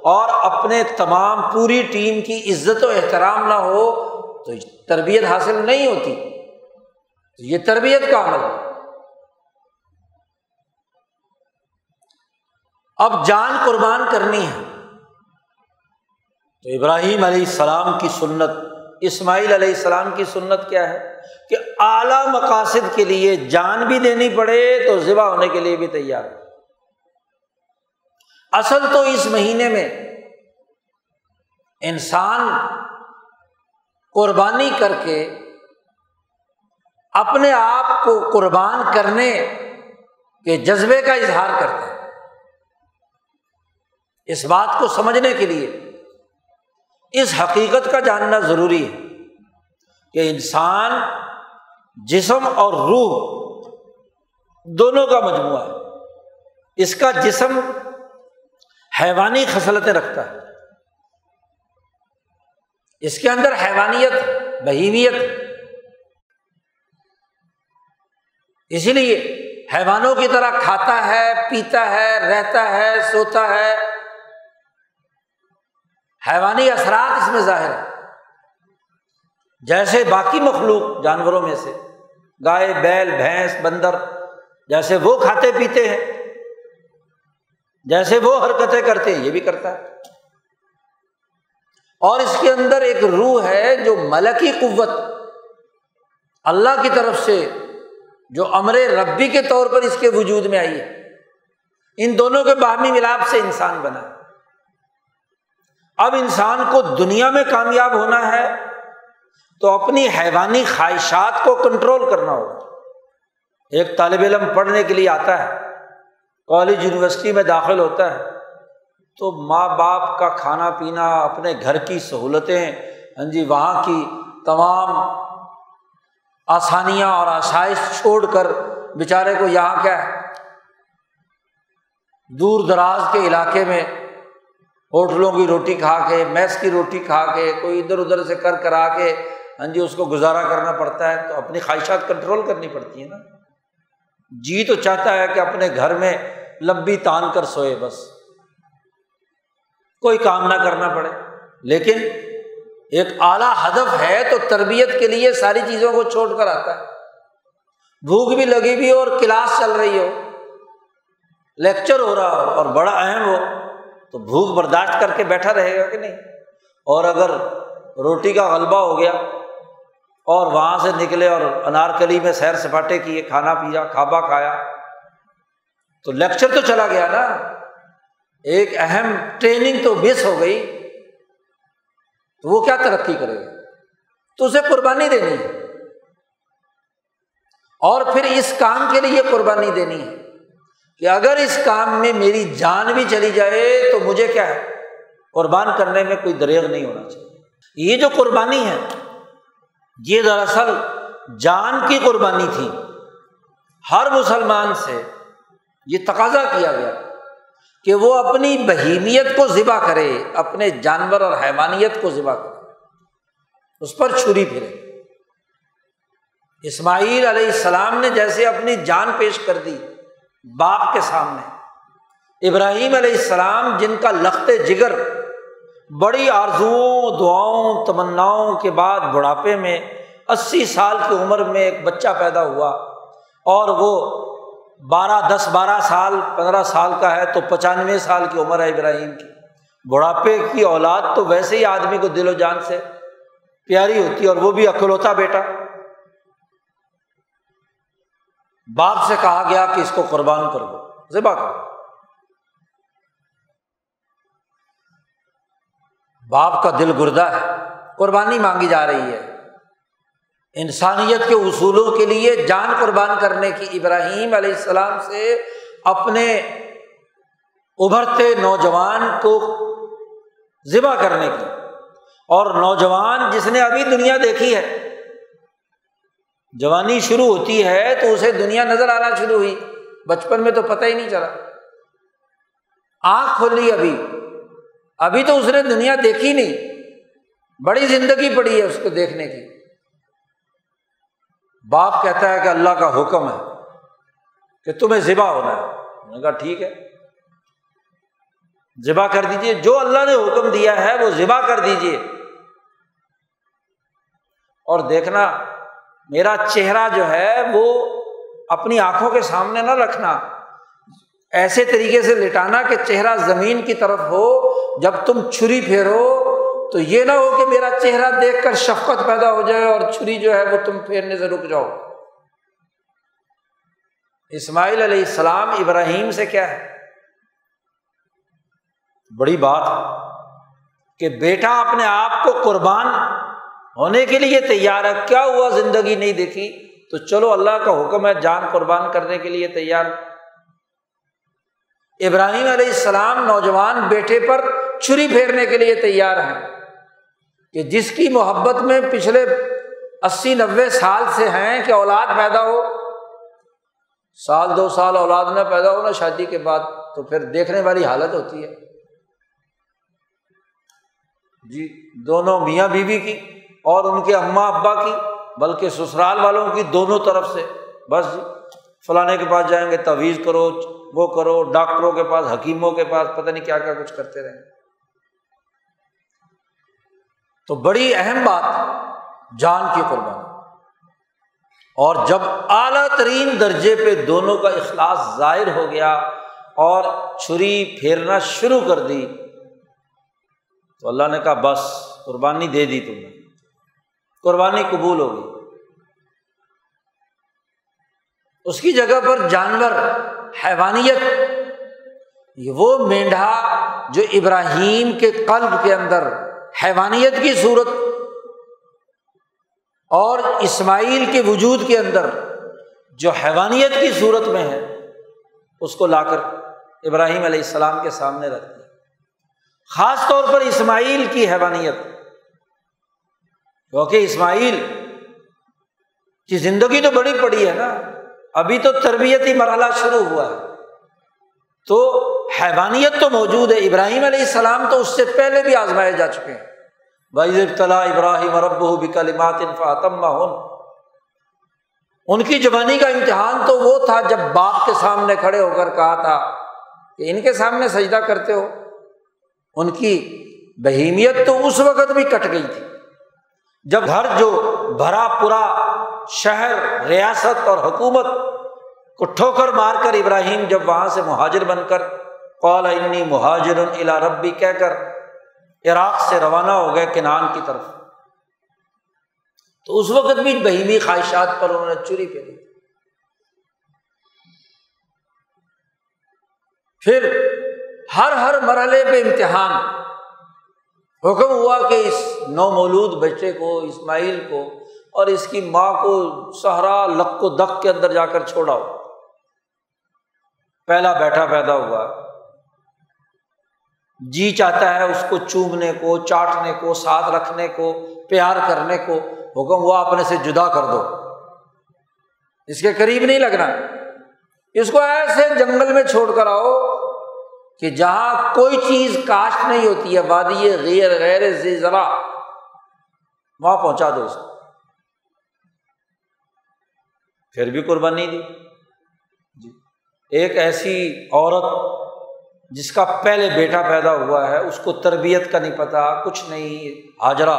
और अपने तमाम पूरी टीम की इज़्ज़त और एहतराम ना हो तो तरबियत हासिल नहीं होती। तो ये तरबियत का अमल है। अब जान कुर्बान करनी है। तो इब्राहिम सलाम की सुन्नत इस्माईल सलाम की सुन्नत क्या है? कि आला मकासद के लिए जान भी देनी पड़े तो ज़िबा होने के लिए भी तैयार असल तो इस महीने में इंसान कुर्बानी करके अपने आप को कुर्बान करने के जज्बे का इजहार करता है। इस बात को समझने के लिए इस हकीकत का जानना ज़रूरी है कि इंसान जिसम और रूह दोनों का मजमुआ है। इसका जिसम हैवानी खसलतें रखता है। इसके अंदर हैवानियत बहीमियत इसीलिए हैवानों की तरह खाता है, पीता है, रहता है, सोता है हैवानी असरात इसमें ज़ाहिर है। जैसे बाकी मखलूक जानवरों में से, गाय, बैल, भैंस, बंदर, जैसे वो खाते पीते हैं, जैसे वो हरकतें करते हैं, ये भी करता है। और इसके अंदर एक रूह है जो मलकी कुत अल्लाह की तरफ़ से जो अमर रब्बी के तौर पर इसके वजूद में आई है। इन दोनों के बाहमी मिलाप से इंसान बना अब इंसान को दुनिया में कामयाब होना है तो अपनी हैवानी ख्वाहिशात को कंट्रोल करना होगा। एक तालब इलम पढ़ने के लिए आता है, कॉलेज यूनिवर्सिटी में दाखिल होता है तो माँ बाप का खाना पीना अपने घर की सहूलतें हाँ जी, वहाँ की तमाम आसानियाँ और आसाइश छोड़कर बेचारे को यहाँ क्या है, दूर दराज के इलाके में होटलों की रोटी खा के, मैस की रोटी खा के, कोई इधर उधर से कर करा के हाँ जी, उसको गुजारा करना पड़ता है तो अपनी ख्वाहिशात कंट्रोल करनी पड़ती है ना। जी तो चाहता है कि अपने घर में लंबी तान कर सोए बस। कोई काम ना करना पड़े, लेकिन एक आला हदफ है तो तरबियत के लिए सारी चीज़ों को छोड़कर आता है। भूख भी लगी भी और क्लास चल रही हो, लेक्चर हो रहा हो और बड़ा अहम हो तो भूख बर्दाश्त करके बैठा रहेगा कि नहीं? और अगर रोटी का गलबा हो गया, और वहाँ से निकले और अनारकली में सैर सपाटे किए, खाना पिया, खाबा खाया तो लेक्चर तो चला गया ना। एक अहम ट्रेनिंग तो मिस हो गई तो वो क्या तरक्की करेगा? तो उसे कुर्बानी देनी है। और फिर इस काम के लिए कुर्बानी देनी है। कि अगर इस काम में मेरी जान भी चली जाए तो मुझे क्या है? कुर्बान करने में कोई दरेग नहीं होना चाहिए। ये जो कुर्बानी है, ये दरअसल जान की कुर्बानी थी। हर मुसलमान से ये तकाजा किया गया कि वो अपनी बहीमियत को ज़िबा करे, अपने जानवर और हैवानियत को ज़िबा करे। उस पर छुरी फिरे। इस्माईल सलाम ने जैसे अपनी जान पेश कर दी बाप के सामने। इब्राहिम सलाम जिनका लखते जिगर, बड़ी आरजुओं, दुआओं, तमन्नाओं के बाद बुढ़ापे में, अस्सी साल की उम्र में एक बच्चा पैदा हुआ और वो बारह, दस, बारह साल, पंद्रह साल का है तो पचानवे साल की उम्र है इब्राहिम की। बुढ़ापे की औलाद तो वैसे ही आदमी को दिलो जान से प्यारी होती है और वो भी अकलौता बेटा। बाप से कहा गया कि इसको कुर्बान कर दो। जिबा करो। बाप का दिल गुर्दा है। कुर्बानी मांगी जा रही है। इंसानियत के उसूलों के लिए जान कुर्बान करने की इब्राहिम सलाम से अपने उभरते नौजवान को ज़िबा करने की। और नौजवान जिसने अभी दुनिया देखी है जवानी शुरू होती है तो उसे दुनिया नज़र आना शुरू हुई। बचपन में तो पता ही नहीं चला। आँख खोली अभी। अभी तो उसने दुनिया देखी नहीं। बड़ी ज़िंदगी पड़ी है उसको देखने की। बाप कहता है कि अल्लाह का हुक्म है कि तुम्हें ज़िबा होना है। कहा, ठीक है। ज़िबा कर दीजिए। जो अल्लाह ने हुक्म दिया है, वो ज़िबा कर दीजिए। और देखना मेरा चेहरा जो है वो अपनी आँखों के सामने ना रखना। ऐसे तरीके से लिटाना कि चेहरा ज़मीन की तरफ़ हो, जब तुम छुरी फेरो तो ये ना हो कि मेरा चेहरा देखकर शफकत पैदा हो जाए और छुरी जो है वो तुम फेरने से रुक जाओ। इस्माइल सलाम इब्राहिम से क्या है? बड़ी बात कि बेटा अपने आप को कुर्बान होने के लिए तैयार है। क्या हुआ? ज़िंदगी नहीं देखी। तो चलो अल्लाह का हुक्म है, जान कुर्बान करने के लिए तैयार। इब्राहिम सलाम नौजवान बेटे पर छुरी फेरने के लिए तैयार हैं कि जिसकी मोहब्बत में पिछले अस्सी नब्बे साल से हैं कि औलाद पैदा हो। साल, दो साल औलाद ना पैदा हो, ना शादी के बाद तो फिर देखने वाली हालत होती है। जी, दोनों मियाँ बीवी की। और उनके अम्मा अब्बा की, बल्कि ससुराल वालों की दोनों तरफ़ से, बस जी, फलाने के पास जाएँगे, तवीज़ करो, वो करो, डॉक्टरों के पास, हकीमों के पास, पता नहीं क्या क्या कुछ करते रहे। तो बड़ी अहम बात, जान की कुर्बानी। और जब आला तरीन दर्जे पे दोनों का इखलास ज़ाहिर हो गया और छुरी फेरना शुरू कर दी तो अल्लाह ने कहा, बस, कुर्बानी दे दी तुमने। कुर्बानी कबूल हो गई। उसकी जगह पर जानवर, हैवानियत वो मेंढा जो इब्राहिम के कल्ब के अंदर हैवानियत की सूरत और इस्माइल के वजूद के अंदर जो हैवानियत की सूरत में है, उसको लाकर इब्राहिम सलाम के सामने रख दिया। ख़ास तौर पर इस्माइल की हैवानियत। क्योंकि इस्माइल की ज़िंदगी तो बड़ी पड़ी है ना। अभी तो तरबियती मरहला शुरू हुआ है। तो हैवानियत तो मौजूद है। इब्राहिम सलाम तो उससे पहले भी आजमाए जा चुके हैं। भाई तला इब्राहिम रब बिकलिमात उनकी जवानी का इम्तिहान तो वो था जब बाप के सामने खड़े होकर कहा था कि इनके सामने सजदा करते हो। उनकी बहीमियत तो उस वक़्त भी कट गई थी। जब घर जो भरा पूरा शहर, रियासत और हुकूमत को ठोकर मारकर इब्राहिम जब वहाँ से मुहाजिर बनकर कौल इन्नी मुहाजिर इला रब्बी कहकर इराक से रवाना हो गए किनान की तरफ़। तो उस वक्त भी बहीमी ख्वाहिशात पर उन्होंने चुरी फेरी फिर हर हर मरहले पे इम्तिहान। हुक्म हुआ कि इस नौमौलूद बच्चे को, इस्माइल को और इसकी माँ को सहरा लक्को दक के अंदर जाकर छोड़ाओ। पहला बैठा पैदा हुआ। जी चाहता है उसको चूमने को, चाटने को, साथ रखने को, प्यार करने को, हुक्म हुआ अपने से जुदा कर दो। इसके करीब नहीं लगना। इसको ऐसे जंगल में छोड़कर आओ कि जहाँ कोई चीज़ कास्ट नहीं होती है, वादी गैर गैर जरा वहाँ पहुँचा दो उसको फिर भी कुर्बानी दी। जी। एक ऐसी औरत जिसका पहले बेटा पैदा हुआ है, उसको तरबियत का नहीं पता, कुछ नहीं, हाजरा।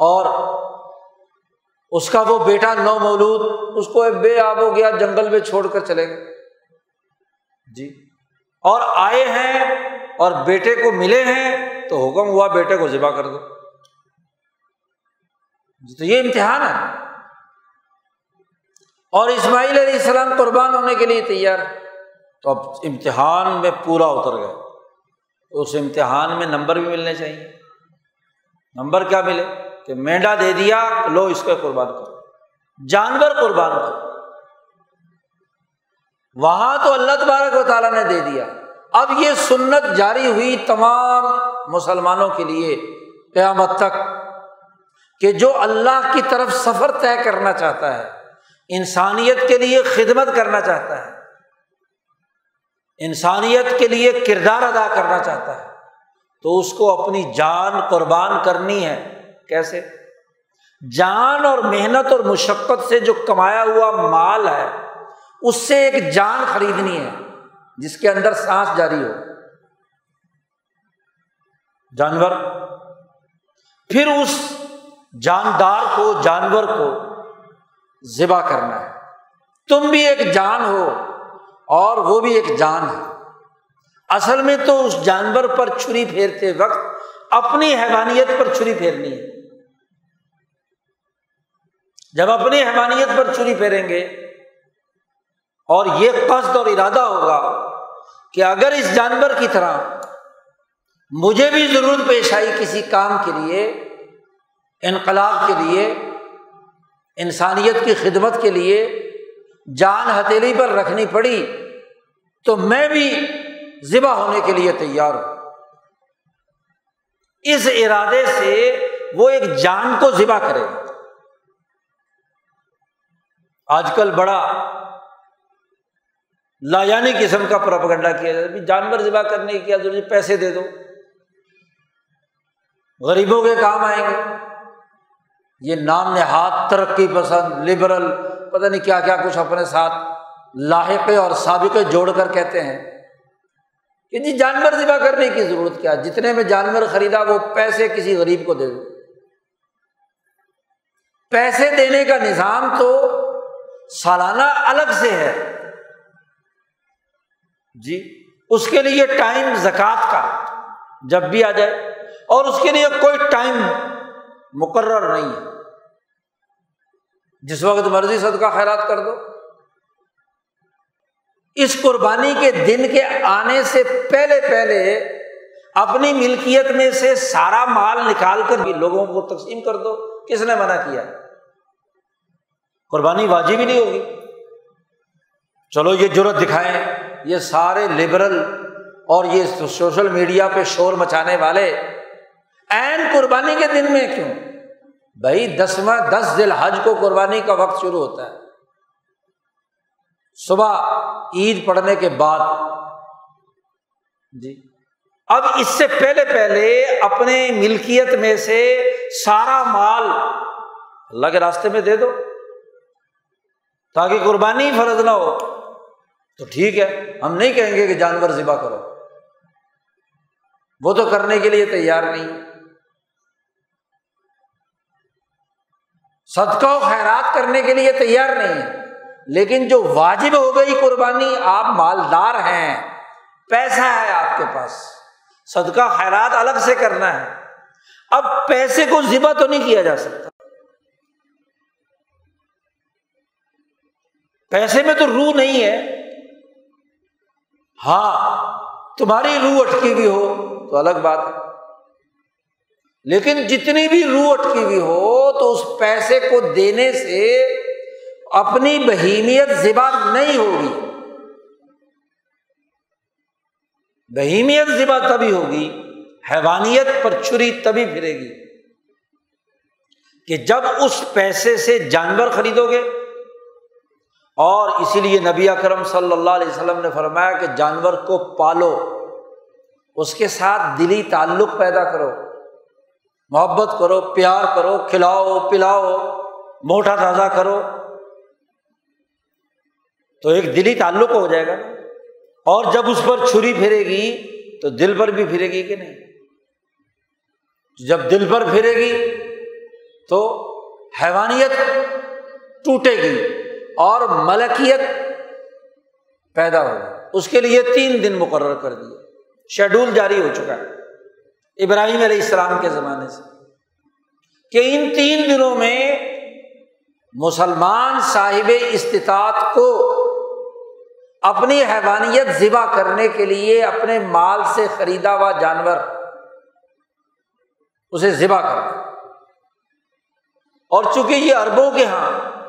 और उसका वो बेटा नौ मौलूद उसको बेआब हो गया, जंगल में छोड़कर चले गए। जी। और आए हैं और बेटे को मिले हैं तो हुक्म हुआ बेटे को जिबा कर दो। तो ये इम्तिहान है। और इस्माइल सलाम कुर्बान होने के लिए तैयार तो अब इम्तिहान में पूरा उतर गए तो उस इम्तिहान में नंबर भी मिलने चाहिए। नंबर क्या मिले? कि मेंढा दे दिया, लो इसको कुर्बान करो। जानवर कुर्बान करो। वहाँ तो अल्लाह तबारक वाली ने दे दिया। अब ये सुन्नत जारी हुई तमाम मुसलमानों के लिए क़यामत तक कि जो अल्लाह की तरफ़ सफ़र तय करना चाहता है, इंसानियत के लिए खिदमत करना चाहता है, इंसानियत के लिए किरदार अदा करना चाहता है तो उसको अपनी जान कुर्बान करनी है। कैसे? जान और मेहनत और मुशक्क़त से जो कमाया हुआ माल है उससे एक जान खरीदनी है, जिसके अंदर सांस जारी हो। जानवर, फिर उस जानदार को, जानवर को जिबा करना है। तुम भी एक जान हो, और वो भी एक जान है। असल में तो उस जानवर पर छुरी फेरते वक्त अपनी हैवानियत पर छुरी फेरनी है। जब अपनी हैवानियत पर छुरी फेरेंगे और ये कष्ट और इरादा होगा कि अगर इस जानवर की तरह मुझे भी ज़रूरत पेश आई किसी काम के लिए, इनकलाब के लिए, इंसानियत की खिदमत के लिए जान हथेली पर रखनी पड़ी तो मैं भी ज़िबा होने के लिए तैयार हूँ। इस इरादे से वो एक जान को ज़िबा करेगा। आजकल बड़ा लायानी किस्म का प्रोपगंडा किया जाता है जानवर ज़िबा करने की क्या ज़रूरत पैसे दे दो। गरीबों के काम आएँगे। ये नाम नेहात तरक्की पसंद लिबरल पता नहीं क्या क्या कुछ अपने साथ लाके और सबके जोड़कर कहते हैं कि जी जानवर ज़िबा करने की ज़रूरत क्या? जितने में जानवर खरीदा, वो पैसे किसी गरीब को दे दो। पैसे देने का निज़ाम तो सालाना अलग से है। जी, उसके लिए टाइम जक़ात का, जब भी आ जाए, और उसके लिए कोई टाइम मुकर्र नहीं है। जिस वक्त मर्ज़ी सदका खैरात कर दो। इस कुर्बानी के दिन के आने से पहले पहले अपनी मिल्कियत में से सारा माल निकाल कर भी लोगों को तकसीम कर दो। किसने मना किया? कुर्बानी वाजिब ही नहीं होगी। चलो ये ज़रूरत दिखाएँ। ये सारे लिबरल और ये सोशल मीडिया पे शोर मचाने वाले एन कुर्बानी के दिन में क्यों? भाई, दसवा, दस दिल हज को कुर्बानी का वक्त शुरू होता है। सुबह ईद पढ़ने के बाद। जी। अब इससे पहले पहले अपने मिल्कियत में से सारा माल अल्लाह के रास्ते में दे दो, ताकि कुर्बानी फ़र्ज़ ना हो। तो ठीक है, हम नहीं कहेंगे कि जानवर ज़िबा करो। वो तो करने के लिए तैयार नहीं। सदका खैरात करने के लिए तैयार नहीं है। लेकिन जो वाजिब हो गई कुर्बानी, आप मालदार हैं, पैसा है आपके पास। सदका, खैरात अलग से करना है। अब पैसे को जिबा तो नहीं किया जा सकता। पैसे में तो रूह नहीं है। हाँ तुम्हारी रूह अटकी हुई हो तो अलग बात है। लेकिन जितनी भी रूह अटकी हुई हो तो उस पैसे को देने से अपनी बहीमियत जिबा नहीं होगी। बहीमियत जिबा तभी होगी, हैवानियत पर छुरी तभी फिरेगी कि जब उस पैसे से जानवर खरीदोगे और इसीलिए नबी अकरम सल्लल्लाहु अलैहि वसल्लम ने फरमाया कि जानवर को पालो, उसके साथ दिली ताल्लुक पैदा करो, मोहब्बत करो, प्यार करो, खिलाओ, पिलाओ, मोटा ताज़ा करो तो एक दिली ताल्लुक हो जाएगा ना। और जब उस पर छुरी फिरेगी तो दिल पर भी फिरेगी कि नहीं? जब दिल पर फिरेगी तो हैवानियत टूटेगी। और मलकियत पैदा होगी उसके लिए तीन दिन मुकर कर दिए। शेड्यूल जारी हो चुका है। इब्राहिम इस्लाम के ज़माने से। कि इन तीन दिनों में मुसलमान साहिब इस्तात को अपनी हैवानियत ज़िबा करने के लिए अपने माल से खरीदा हुआ जानवर उसे ज़िबा कर और चूँकि ये अरबों के यहाँ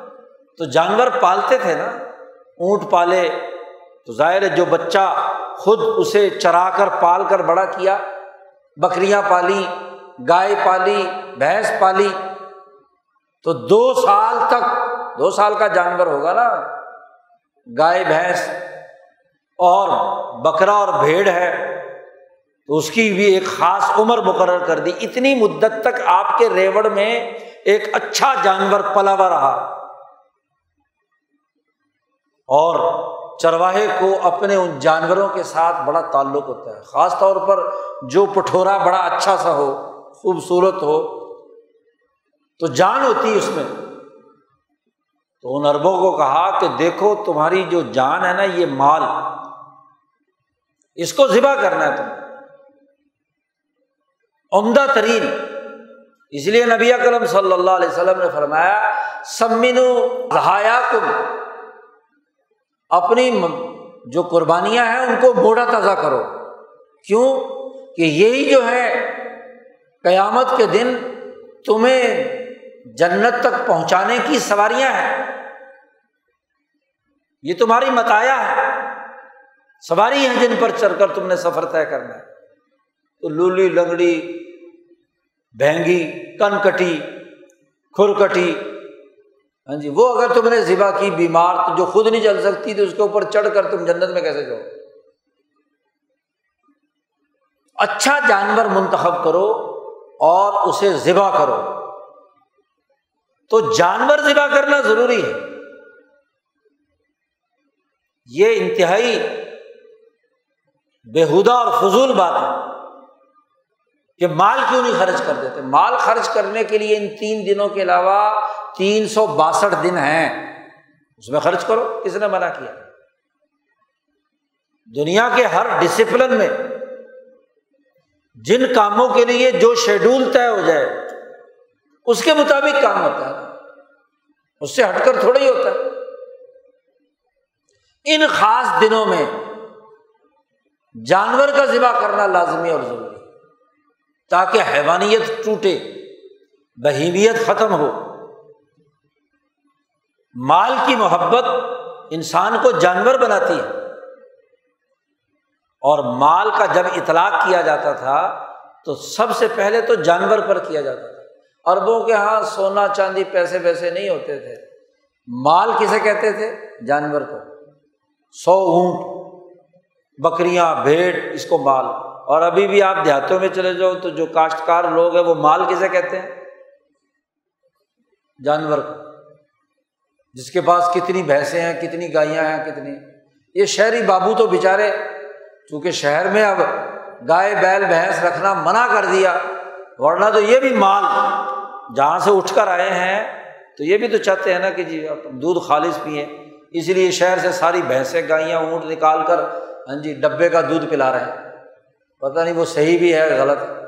तो जानवर पालते थे ना, ऊँट पाले तो ज़ाहिर है जो बच्चा खुद उसे चरा कर पाल कर बड़ा किया, बकरियाँ पाली, गाय पाली, भैंस पाली तो दो साल तक, दो साल का जानवर होगा ना, गाय, भैंस और बकरा और भेड़ है तो उसकी भी एक ख़ास उम्र मुकर कर दी। इतनी मुद्दत तक आपके रेवड़ में एक अच्छा जानवर पला हुआ रहा। और चरवाहे को अपने उन जानवरों के साथ बड़ा ताल्लुक होता है। ख़ास तौर पर जो पठोरा बड़ा अच्छा सा हो, खूबसूरत हो तो जान होती है उसमें। तो उन अरबों को कहा कि देखो, तुम्हारी जो जान है ना, ये माल, इसको ज़िबा करना है तुम उमदा तरीन। इसलिए नबी कलम सल्लल्लाहु अलैहि वसल्लम ने फरमाया, सम्मिनु कुम अपनी जो कुर्बानियाँ हैं, उनको मोड़ा ताज़ा करो। क्यों? कि यही जो है, कयामत के दिन तुम्हें जन्नत तक पहुँचाने की सवारियाँ हैं। ये तुम्हारी मताया है। सवारी है जिन पर चढ़कर तुमने सफ़र तय करना है। तो लूली, लंगड़ी, भेंगी, कनकटी, खुरकटी हाँ जी, वो अगर तुमने जिबा की बीमार तो जो खुद नहीं चल सकती तो उसके ऊपर चढ़कर तुम जन्नत में कैसे जाओ? अच्छा जानवर मुंतखब करो और उसे जिबा करो। तो जानवर जिबा करना ज़रूरी है। ये इंतहाई बेहुदा और फजूल बात है कि माल क्यों नहीं खर्च कर देते? माल खर्च करने के लिए इन तीन दिनों के अलावा तीन सौ बासठ दिन हैं। उसमें खर्च करो, किसने मना किया? दुनिया के हर डिसिप्लिन में जिन कामों के लिए जो शेड्यूल तय हो जाए, उसके मुताबिक काम होता है। उससे हटकर थोड़ा ही होता है। इन खास दिनों में जानवर का जिबा करना लाजमी और ज़रूरी ताकि हैवानियत टूटे, बहीमियत खत्म हो। माल की मोहब्बत इंसान को जानवर बनाती है। और माल का जब इतलाक किया जाता था तो सबसे पहले तो जानवर पर किया जाता था। अरबों के यहाँ सोना, चांदी पैसे वैसे नहीं होते थे। माल किसे कहते थे? जानवर को। सौ ऊँट, बकरियाँ, भेड़, इसको माल। और अभी भी आप देहातों में चले जाओ तो जो काश्तकार लोग हैं, वो माल किसे कहते हैं? जानवर को। जिसके पास कितनी भैंसें हैं, कितनी गायें हैं, कितनी। ये शहरी बाबू तो बेचारे, चूँकि शहर में अब गाय, बैल, भैंस रखना मना कर दिया, वरना तो ये भी माल जहाँ से उठकर आए हैं तो ये भी तो चाहते हैं ना कि जी आप दूध खालिश पिए। इसलिए शहर से सारी भैंसें, गायें ऊँट निकाल कर हाँ जी, डब्बे का दूध पिला रहे हैं। पता नहीं वो सही भी है, गलत है।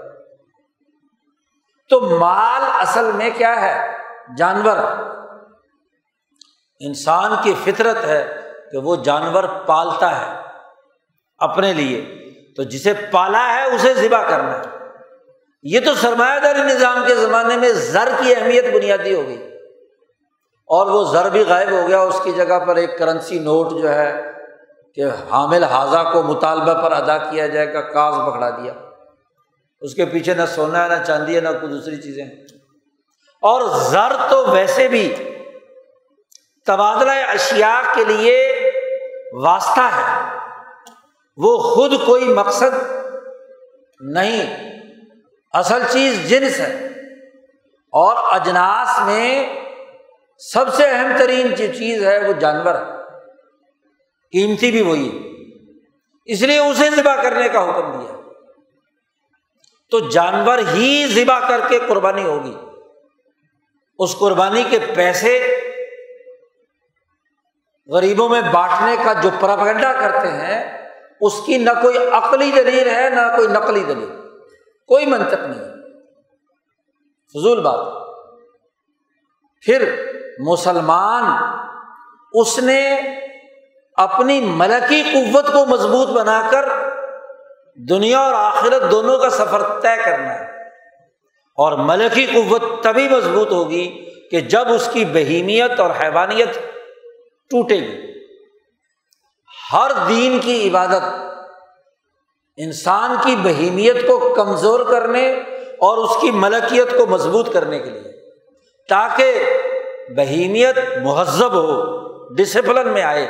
तो माल असल में क्या है? जानवर। इंसान की फितरत है कि वो जानवर पालता है अपने लिए। तो जिसे पाला है, उसे जिबा करना है। ये तो सरमायादारी निज़ाम के ज़माने में ज़र की अहमियत बुनियादी हो गई। और वो ज़र भी गायब हो गया। उसकी जगह पर एक करेंसी नोट जो है कि हामिल हाजा को मुतालबा पर अदा किया जाएगा काज पकड़ा दिया। उसके पीछे ना सोना है ना चांदी है ना कोई दूसरी चीज़ें। और ज़र तो वैसे भी तबादला अशिया के लिए वास्ता है। वो खुद कोई मकसद नहीं। असल चीज़ जिन्स है। और अजनास में सबसे अहम तरीन जो चीज़ है, वो जानवर है। कीमती भी वही है। इसलिए उसे जिबा करने का हुक्म दिया। तो जानवर ही जिबा करके कुर्बानी होगी। उस कुर्बानी के पैसे गरीबों में बांटने का जो प्रपगंडा करते हैं, उसकी न कोई अकली दलील है, ना कोई नकली दलील। कोई मंतक नहीं। फजूल बात। फिर मुसलमान, उसने अपनी मलकी कुत को मज़बूत बनाकर दुनिया और आखिरत दोनों का सफ़र तय करना है। और मलकी कुत तभी मज़बूत होगी कि जब उसकी बहीमियत और हैवानियत टूटेगी। हर दीन की इबादत, इंसान की बहीमियत को कमज़ोर करने और उसकी मलकियत को मज़बूत करने के लिए, ताकि बहीमियत महजब हो, डिसिप्लिन में आए।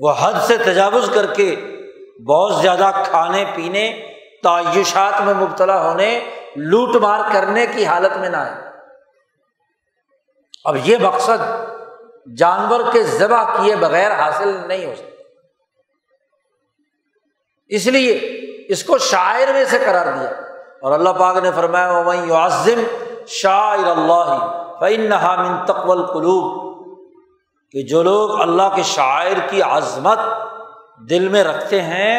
वो हद से तजावज़ करके बहुत ज़्यादा खाने, पीने, तायुशात में मुबतला होने लूट मार करने की हालत में ना आए। अब ये मकसद जानवर के जबा किए बगैर हासिल नहीं हो सकता। इसलिए इसको शायर में से करार दिया। और अल्लाह पाक ने फरमाया वही आज़िम शायर अल्लाह फ़ैन मिन तकवल कलूब। कि जो लोग अल्लाह के शायर की आज़मत दिल में रखते हैं,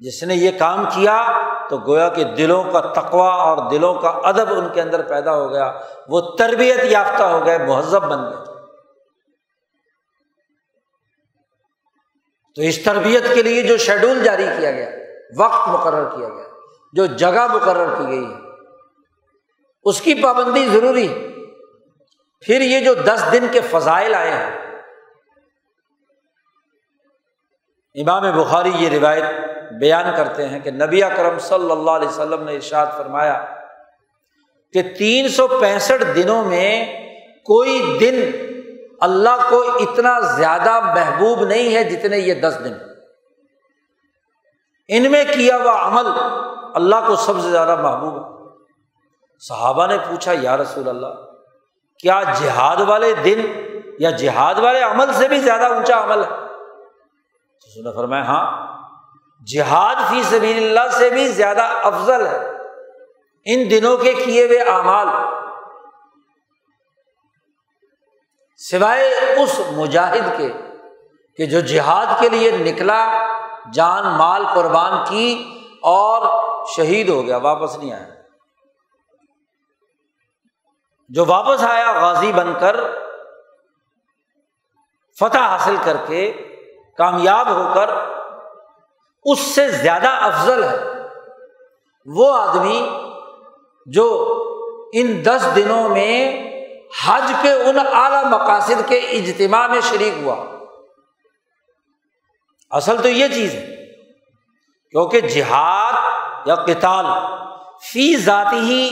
जिसने ये काम किया तो गोया कि दिलों का तकवा और दिलों का अदब उनके अंदर पैदा हो गया। वो तरबियत याफ्ता हो गए महजब बन गए। तो इस तरबियत के लिए जो शेड्यूल जारी किया गया, वक्त मुकर किया गया, जो जगह मुकर की गई है, उसकी पाबंदी ज़रूरी फिर ये जो दस दिन के फ़जाइल आए हैं, इमाम बुखारी ये रिवायत बयान करते हैं कि नबी करम सल्लल्लाहु अलैहि वसल्लम ने इरशाद फरमाया कि तीन सौ पैंसठ दिनों में कोई दिन अल्लाह को इतना ज़्यादा महबूब नहीं है जितने ये दस दिन। इनमें किया हुआ अमल अल्लाह को सबसे ज़्यादा महबूब है। सहाबा ने पूछा, या रसूल अल्लाह क्या जिहाद वाले दिन या जिहाद वाले अमल से भी ज़्यादा ऊँचा अमल है? तो सुना फरमाया हाँ जिहाद फ़ी सबील्ला से भी ज़्यादा अफजल है। इन दिनों के किए हुए अमाल सिवाय उस मुजाहिद के, कि जो जिहाद के लिए निकला, जान, माल, कुर्बान की और शहीद हो गया, वापस नहीं आया। जो वापस आया गाजी बनकर, फतह हासिल करके कामयाब होकर, उससे ज़्यादा अफजल है। वो आदमी जो इन दस दिनों में हज के उन आला मकासद के इज्तिमा में शरीक हुआ। असल तो ये चीज़ है, क्योंकि जिहाद या किताल फ़ी जाती ही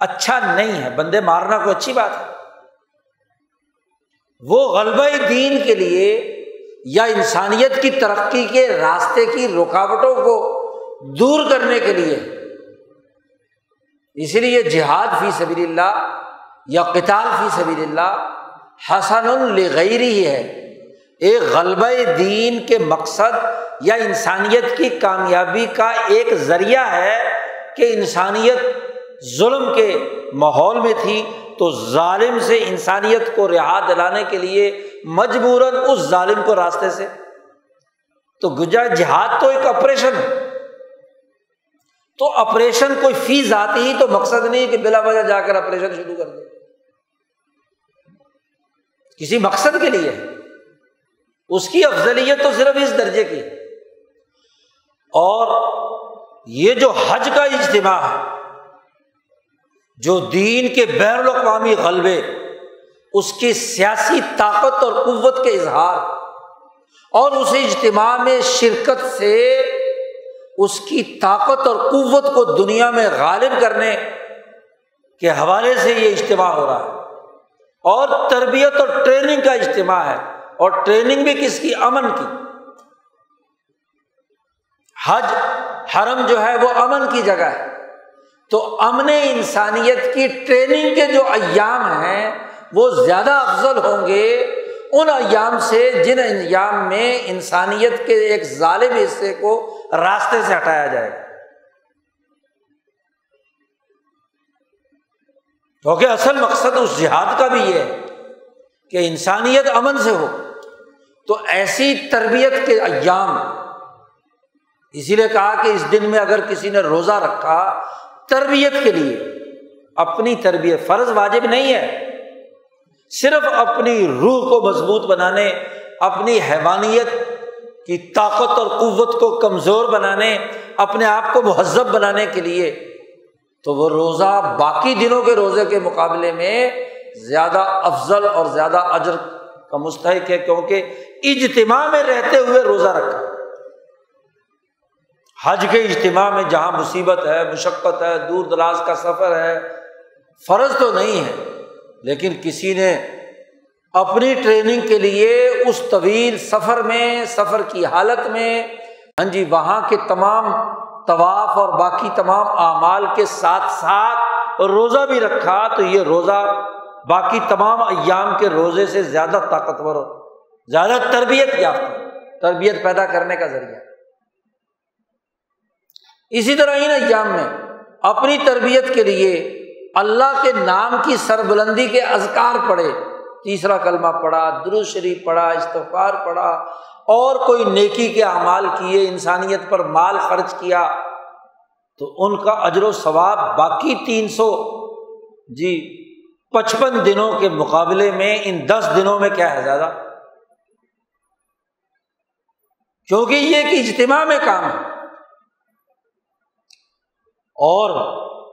अच्छा नहीं है। बंदे मारना कोई अच्छी बात है। वो गलबा दीन के लिए या इंसानियत की तरक्की के रास्ते की रुकावटों को दूर करने के लिए। इसलिए जिहाद फ़ी सबील्ला या कताल फ़ी सबील्ला हसन गैरी है एक गलबा दीन के मकसद या इंसानियत की कामयाबी का एक ज़रिया है कि इंसानियत जुल्म के माहौल में थी तो जालिम से इंसानियत को रिहा दिलाने के लिए मजबूरन उस जालिम को रास्ते से। तो गुजा जिहाद तो एक ऑपरेशन। है तो ऑपरेशन कोई फ़ीस आती ही तो मकसद नहीं कि बिला वजह जाकर ऑपरेशन शुरू कर दे। किसी मकसद के लिए। है उसकी अफजलियत तो सिर्फ़ इस दर्जे की। और ये जो हज का इज्तिमा है जो दीन के बैर अवी गलबे, उसकी सियासी ताकत और कुत के इजहार, और उस इज्तिमा में शिरकत से उसकी ताकत और कुत को दुनिया में गालिब करने के हवाले से ये इज्तिमा हो रहा है। और तरबियत और ट्रेनिंग का इज्तिमा है। और ट्रेनिंग भी किसकी? अमन की। हज हरम जो है वो अमन की जगह है। तो अमन इंसानियत की ट्रेनिंग के जो अयाम हैं, वो ज़्यादा अफजल होंगे उन अयाम से जिन अयाम में इंसानियत के एक ालिम हिस्से को रास्ते से हटाया जाएगा। क्योंकि असल मकसद उस जिहाद का भी ये है कि इंसानियत अमन से हो। तो ऐसी तरबियत के अयाम इसीलिए कहा कि इस दिन में अगर किसी ने रोज़ा रखा तरबियत के लिए, अपनी तरबियत, फ़र्ज़ वाजिब नहीं है। सिर्फ़ अपनी रूह को मज़बूत बनाने, अपनी हैवानियत की ताकत और कुत को कमज़ोर बनाने, अपने आप को महजब बनाने के लिए तो वो रोज़ा बाकी दिनों के रोज़े के मुकाबले में ज़्यादा अफजल और ज़्यादा अजर का मुस्तक है क्योंकि इजतमा में रहते हुए रोज़ा रखा। हज के इज्तम में जहाँ मुसीबत है, मुशक्क़त है दूर दराज का सफ़र है, फ़र्ज़ तो नहीं है, लेकिन किसी ने अपनी ट्रेनिंग के लिए उस तवील सफ़र में, सफ़र की हालत में हाँ जी, वहाँ के तमाम तवाफ़ और बाकी तमाम अमाल के साथ साथ रोज़ा भी रखा तो ये रोज़ा बाकी तमाम अयाम के रोज़े से ज़्यादा ताकतवर ज़्यादा तरबियत याफ्ता तरबियत पैदा करने का ज़रिया। इसी तरह इन अयाम में अपनी तरबियत के लिए अल्लाह के नाम की सरबुलंदी के अजकार पढ़े। तीसरा कलमा पढ़ा दुरुज शरीफ पढ़ा इस्तफार पढ़ा और कोई नेकी के अमाल किए, इंसानियत पर माल खर्च किया तो उनका अजर सवाब बाकी तीन सौ, जी, पचपन दिनों के मुकाबले में इन दस दिनों में क्या है ज़्यादा? क्योंकि ये कि इज्तिमा में काम है। और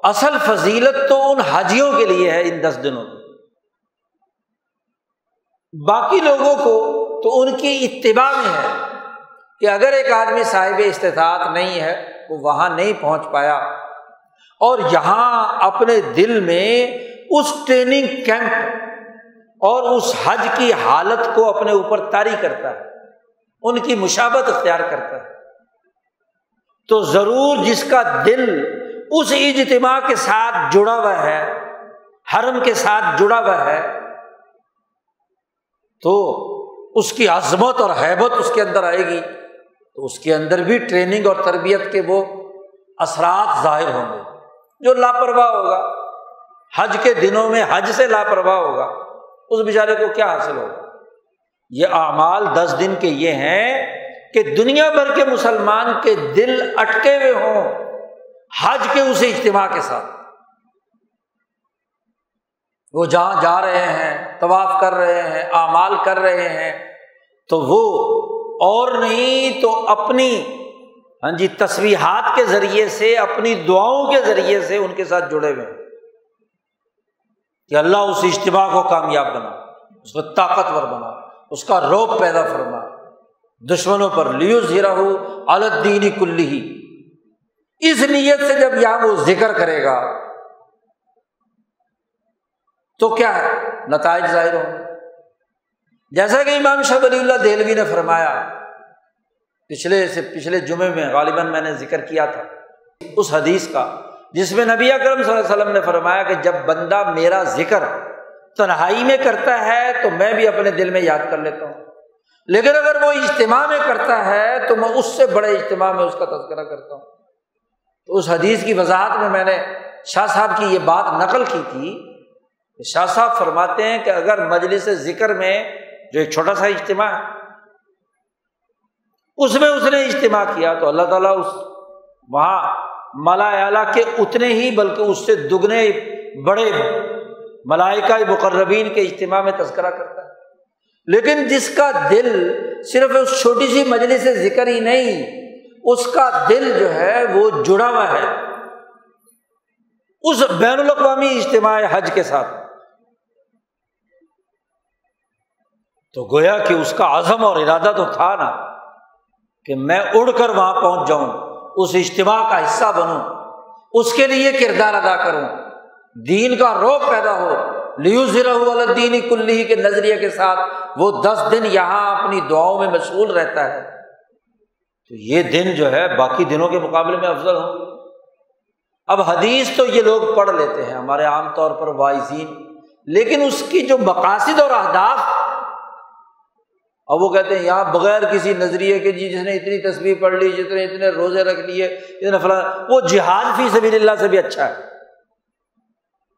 असल फजीलत तो उन हाजियों के लिए है इन दस दिनों में। बाकी लोगों को तो उनकी इत्तबा में है कि अगर एक आदमी साहिब इस्तात नहीं है, वो वहाँ नहीं पहुँच पाया। और यहाँ अपने दिल में उस ट्रेनिंग कैंप और उस हज की हालत को अपने ऊपर तारी करता है, उनकी मुशाबत अख्तियार करता है। तो ज़रूर जिसका दिल उस इजतमा के साथ जुड़ा हुआ है, हरम के साथ जुड़ा हुआ है तो उसकी अजमत और हैबत उसके अंदर आएगी तो उसके अंदर भी ट्रेनिंग और तरबियत के वो असरात ज़ाहिर होंगे, जो लापरवाह होगा। हज के दिनों में हज से लापरवाह होगा, उस बेचारे को क्या हासिल होगा? ये अमाल दस दिन के ये हैं कि दुनिया भर के मुसलमान के दिल अटके हुए हों, हज के उस इज्तम के साथ। वो जहाँ जा रहे हैं, तवाफ कर रहे हैं, आमाल कर रहे हैं तो वो और नहीं तो अपनी हाँ जी, तस्वीहात के ज़रिए से, अपनी दुआओं के ज़रिए से उनके साथ जुड़े हुए हैं। कि अल्लाह उस इज्तम को कामयाब बना उसको ताकतवर बना, उसका रोब पैदा फरमा, दुश्मनों पर लियो जीरा हो अलद्दीनी कुल्ली ही इस नीयत से जब यहाँ वो ज़िक्र करेगा तो क्या है नतज ज़ाहिर होंगे जैसा कि इमाम शाह वलील्ला देलवी ने फरमाया, पिछले से पिछले जुमे में गालिबा मैंने ज़िक्र किया था, उस हदीस का, जिसमें नबी अकरम वसल्लम ने फरमाया कि जब बंदा मेरा ज़िक्र तन्हाई में करता है तो मैं भी अपने दिल में याद कर लेता हूँ। लेकिन अगर वो इज्तम में करता है तो मैं उससे बड़े इज्तम में उसका तस्करा करता हूँ। तो उस हदीस की वजाहत में मैंने शाह साहब की ये बात नकल की थी शाह साहब फरमाते हैं कि अगर मजलिस ज़िक्र में जो एक छोटा सा इज्तम उसमें उसने इज्तम किया तो अल्लाह ताला उस, वहाँ मलायाला के उतने ही, बल्कि उससे दुगने बड़े मलाइका मुकर्रबीन के इज्तम में तस्करा करता है। लेकिन जिसका दिल सिर्फ़ उस छोटी सी मजलिस ज़िक्र ही नहीं, उसका दिल जो है वो जुड़ा हुआ है। उस बैन अवी इज्तम हज के साथ। तो गोया कि उसका आज़म और इरादा तो था ना कि मैं उड़कर वहाँ पहुँच जाऊँ, उस इज्तम का हिस्सा बनूं, उसके लिए किरदार अदा करूँ। दीन का रोग पैदा हो लियुजरदीनी कुल्ली के नज़रिए के साथ वो दस दिन यहाँ अपनी दुआओं में मशगूल रहता है। तो ये दिन जो है बाकी दिनों के मुकाबले में अफजल होंगे अब हदीस तो ये लोग पढ़ लेते हैं, हमारे आम तौर पर वाइजीन, लेकिन उसकी जो मकासद और अहदाफ और वो कहते हैं, यहाँ बगैर किसी नज़रिए के जी, जिसने इतनी तस्वीर पढ़ ली जितने इतने रोज़े रख लिए, इतने फला वो जिहाद फ़ी सबी से भी अच्छा है।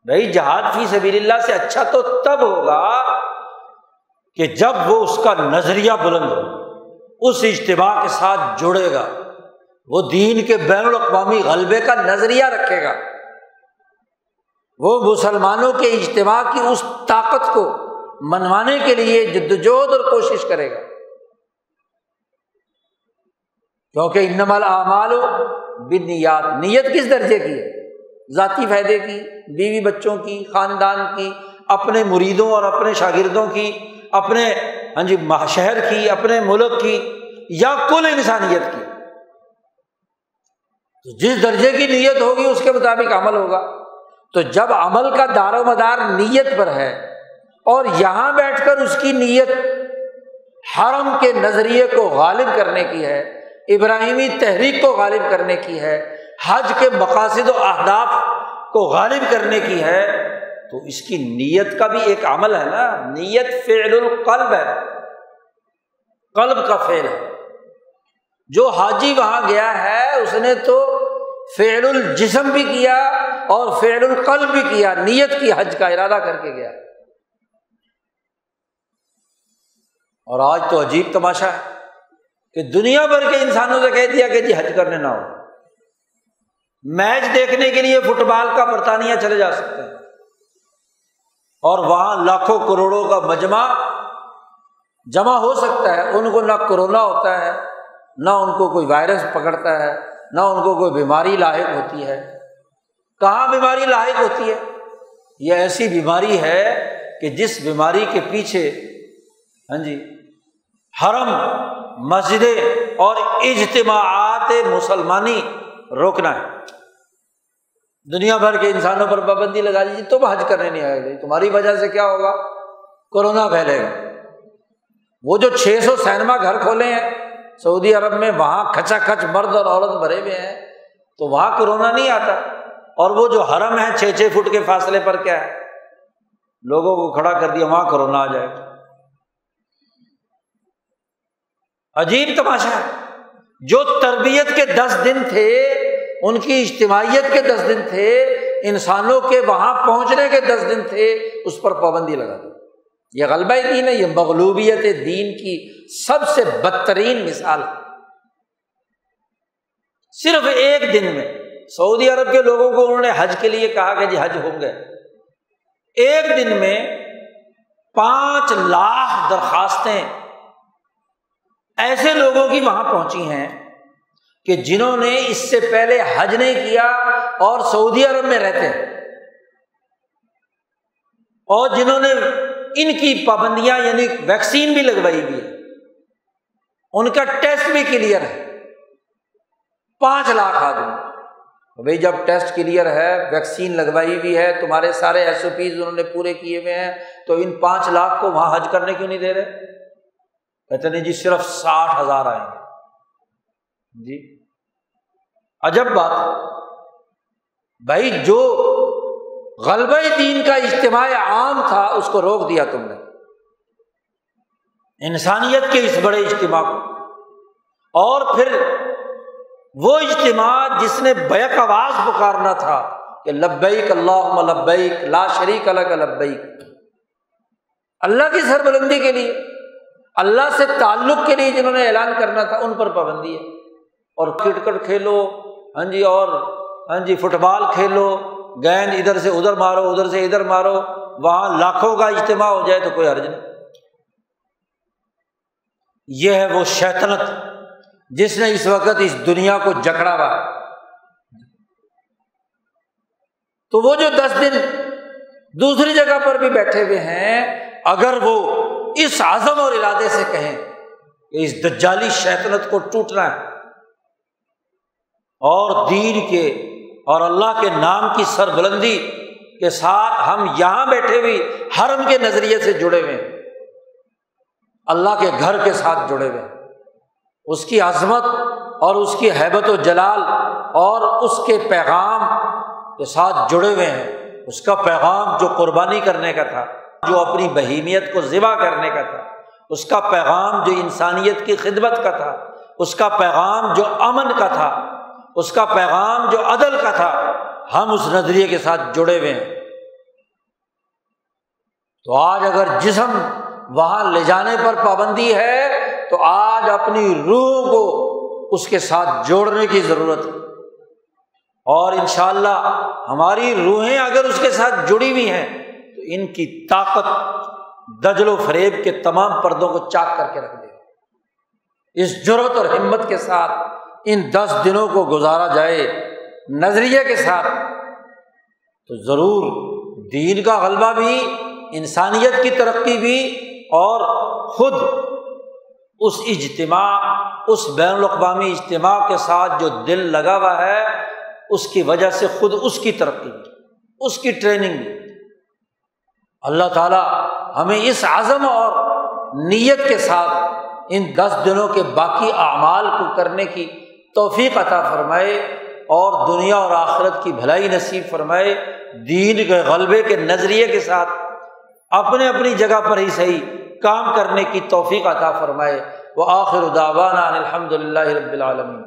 भाई, जहाद फ़ी सबील्ला से अच्छा तो तब होगा कि जब वो उसका नज़रिया बुलंद हो, उस इज्तबा के साथ जुड़ेगा, वो दीन के बैन अवी गलबे का नज़रिया रखेगा। वो मुसलमानों के इज्तम की उस ताकत को मनवाने के लिए जद्दोजहद और कोशिश करेगा। क्योंकि इनमल आमाल बिन नियत नीयत किस दर्जे की है? ज़ाती फ़ायदे की, बीवी बच्चों की, ख़ानदान की, अपने मुरीदों और अपने शागिर्दों की, अपने हाँ जी शहर की, अपने मुल्क की, या कुल इंसानियत की। तो जिस दर्जे की नीयत होगी, उसके मुताबिक अमल होगा। तो जब अमल का दारो मदार नीयत पर है और यहाँ बैठकर उसकी नीयत हरम के नज़रिए को गालिब करने की है, इब्राहिमी तहरीक को गालिब करने की है, हज के मकासद अहदाफ को गालिब करने की है तो इसकी नीयत का भी एक अमल है ना? नीयत फ़ेलकल्ब है। कल्ब का फेल है। जो हाजी वहाँ गया है, उसने तो फ़ेल जिसम भी किया और फ़ेल कल्ब भी किया, नीयत की हज का इरादा करके गया। और आज तो अजीब तमाशा है कि दुनिया भर के इंसानों से कह दिया कि जी हज करने ना हो मैच देखने के लिए फुटबॉल का बरतानिया चले जा सकते हैं। और वहाँ लाखों करोड़ों का मजमा जमा हो सकता है, उनको ना कोरोना होता है, ना उनको कोई वायरस पकड़ता है, ना उनको कोई बीमारी लाक होती है। कहाँ बीमारी लायक होती है? यह ऐसी बीमारी है कि जिस बीमारी के पीछे हाँ जी हरम, मस्जिदें और इजतमात मुसलमानी रोकना है। दुनिया भर के इंसानों पर पाबंदी लगा दीजिए तुम हज करने नहीं आएगा तुम्हारी वजह से क्या होगा? कोरोना फैलेगा। वो जो 600 सिनेमा घर खोले हैं, सऊदी अरब में, वहाँ खचा खच मर्द और औरत भरे हुए हैं तो वहाँ कोरोना नहीं आता। और वो जो हरम है छः छः फुट के फासले पर क्या है? लोगों को खड़ा कर दिया, वहाँ कोरोना आ जाएगा। अजीब तमाशा है। जो तरबियत के दस दिन थे, उनकी इज्तमाहीत के दस दिन थे, इंसानों के वहाँ पहुँचने के दस दिन थे, उस पर पाबंदी लगा दी। यह गलबा दीन है यह मगलूबियत दीन की सबसे बदतरीन मिसाल सिर्फ़ एक दिन में, सऊदी अरब के लोगों को उन्होंने हज के लिए कहा कि जी हज होंगे एक दिन में पाँच लाख दरखास्तें ऐसे लोगों की वहाँ पहुँची हैं कि जिन्होंने इससे पहले हज नहीं किया और सऊदी अरब में रहते हैं। और जिन्होंने इनकी पाबंदियाँ, यानी वैक्सीन भी लगवाई हुई है। उनका टेस्ट भी क्लियर है। पाँच लाख आदमी। तो भाई, जब टेस्ट क्लियर है, वैक्सीन लगवाई हुई है, तुम्हारे सारे एस उन्होंने पूरे किए हुए हैं तो इन पाँच लाख को वहाँ हज करने क्यों नहीं दे रहे? कहते नहीं जी, सिर्फ़ साठ हज़ार आएँगे। जी। अजब बात भाई, जो गलबा दीन का इज्तम आम था, उसको रोक दिया तुमने। इंसानियत के इस बड़े इज्तम को। और फिर वो इज्तम जिसने बैक आवाज़ पुकारना था कि लब्बैक अल्लाह लब्बैक, ला शरीक अलग लब्बैक अल्लाह की सरबलंदी के लिए। अल्लाह से ताल्लुक के लिए जिन्होंने ऐलान करना था, उन पर पाबंदी है। और क्रिकेट खेलो हाँ जी, और हाँ जी, फुटबॉल खेलो गेंद इधर से उधर मारो, उधर से इधर मारो, वहाँ लाखों का इज्तम हो जाए तो कोई अर्ज़ नहीं। यह है वो शैतनत जिसने इस वक्त इस दुनिया को जकड़ा हुआ तो वो जो दस दिन दूसरी जगह पर भी बैठे हुए हैं, अगर वो इस आज़म और इरादे से कहें कि इस दज्जाली शैतनत को टूटना है। और दीन के और अल्लाह के नाम की सरबुलंदी के साथ हम यहाँ बैठे हुए, हरम के नज़रिए से जुड़े हुए, अल्लाह के घर के साथ जुड़े हुए। उसकी अजमत और उसकी हैबत जलाल और उसके पैगाम के साथ जुड़े हुए हैं। उसका पैगाम जो कुर्बानी करने का था। जो अपनी बहीमियत को ज़िबा करने का था, उसका पैगाम जो इंसानियत की खिदमत का था, उसका पैगाम जो अमन का था, उसका पैगाम जो अदल का था, हम उस नज़रिए के साथ जुड़े हुए हैं। तो आज अगर जिसम वहाँ ले जाने पर पाबंदी है तो आज अपनी रूह को उसके साथ जोड़ने की ज़रूरत है। और इन हमारी रूहें अगर उसके साथ जुड़ी हुई हैं इनकी ताकत दजलो फरेब के तमाम पर्दों को चाक करके रख दे। इस ज़रूरत और हिम्मत के साथ, इन दस दिनों को गुजारा जाए नज़रिए के साथ तो ज़रूर दीन का गलबा भी, इंसानियत की तरक्की भी, और ख़ुद उस इज्तम, उस बैन अवी इज्तम के साथ जो दिल लगा हुआ है, उसकी वजह से खुद उसकी तरक्की भी उसकी ट्रेनिंग भी अल्लाह ताला हमें इस आज़म और नीयत के साथ इन दस दिनों के बाकी अमाल को करने की तोफ़ी अता फ़रमाए और दुनिया और आखरत की भलाई नसीब फरमाए। दीन के गलबे के नज़रिए के साथ अपने अपनी जगह पर ही सही काम करने की तोफ़ी अता फ़रमाए। व आखिर दावाना अलहमदिल्ला रबालमीन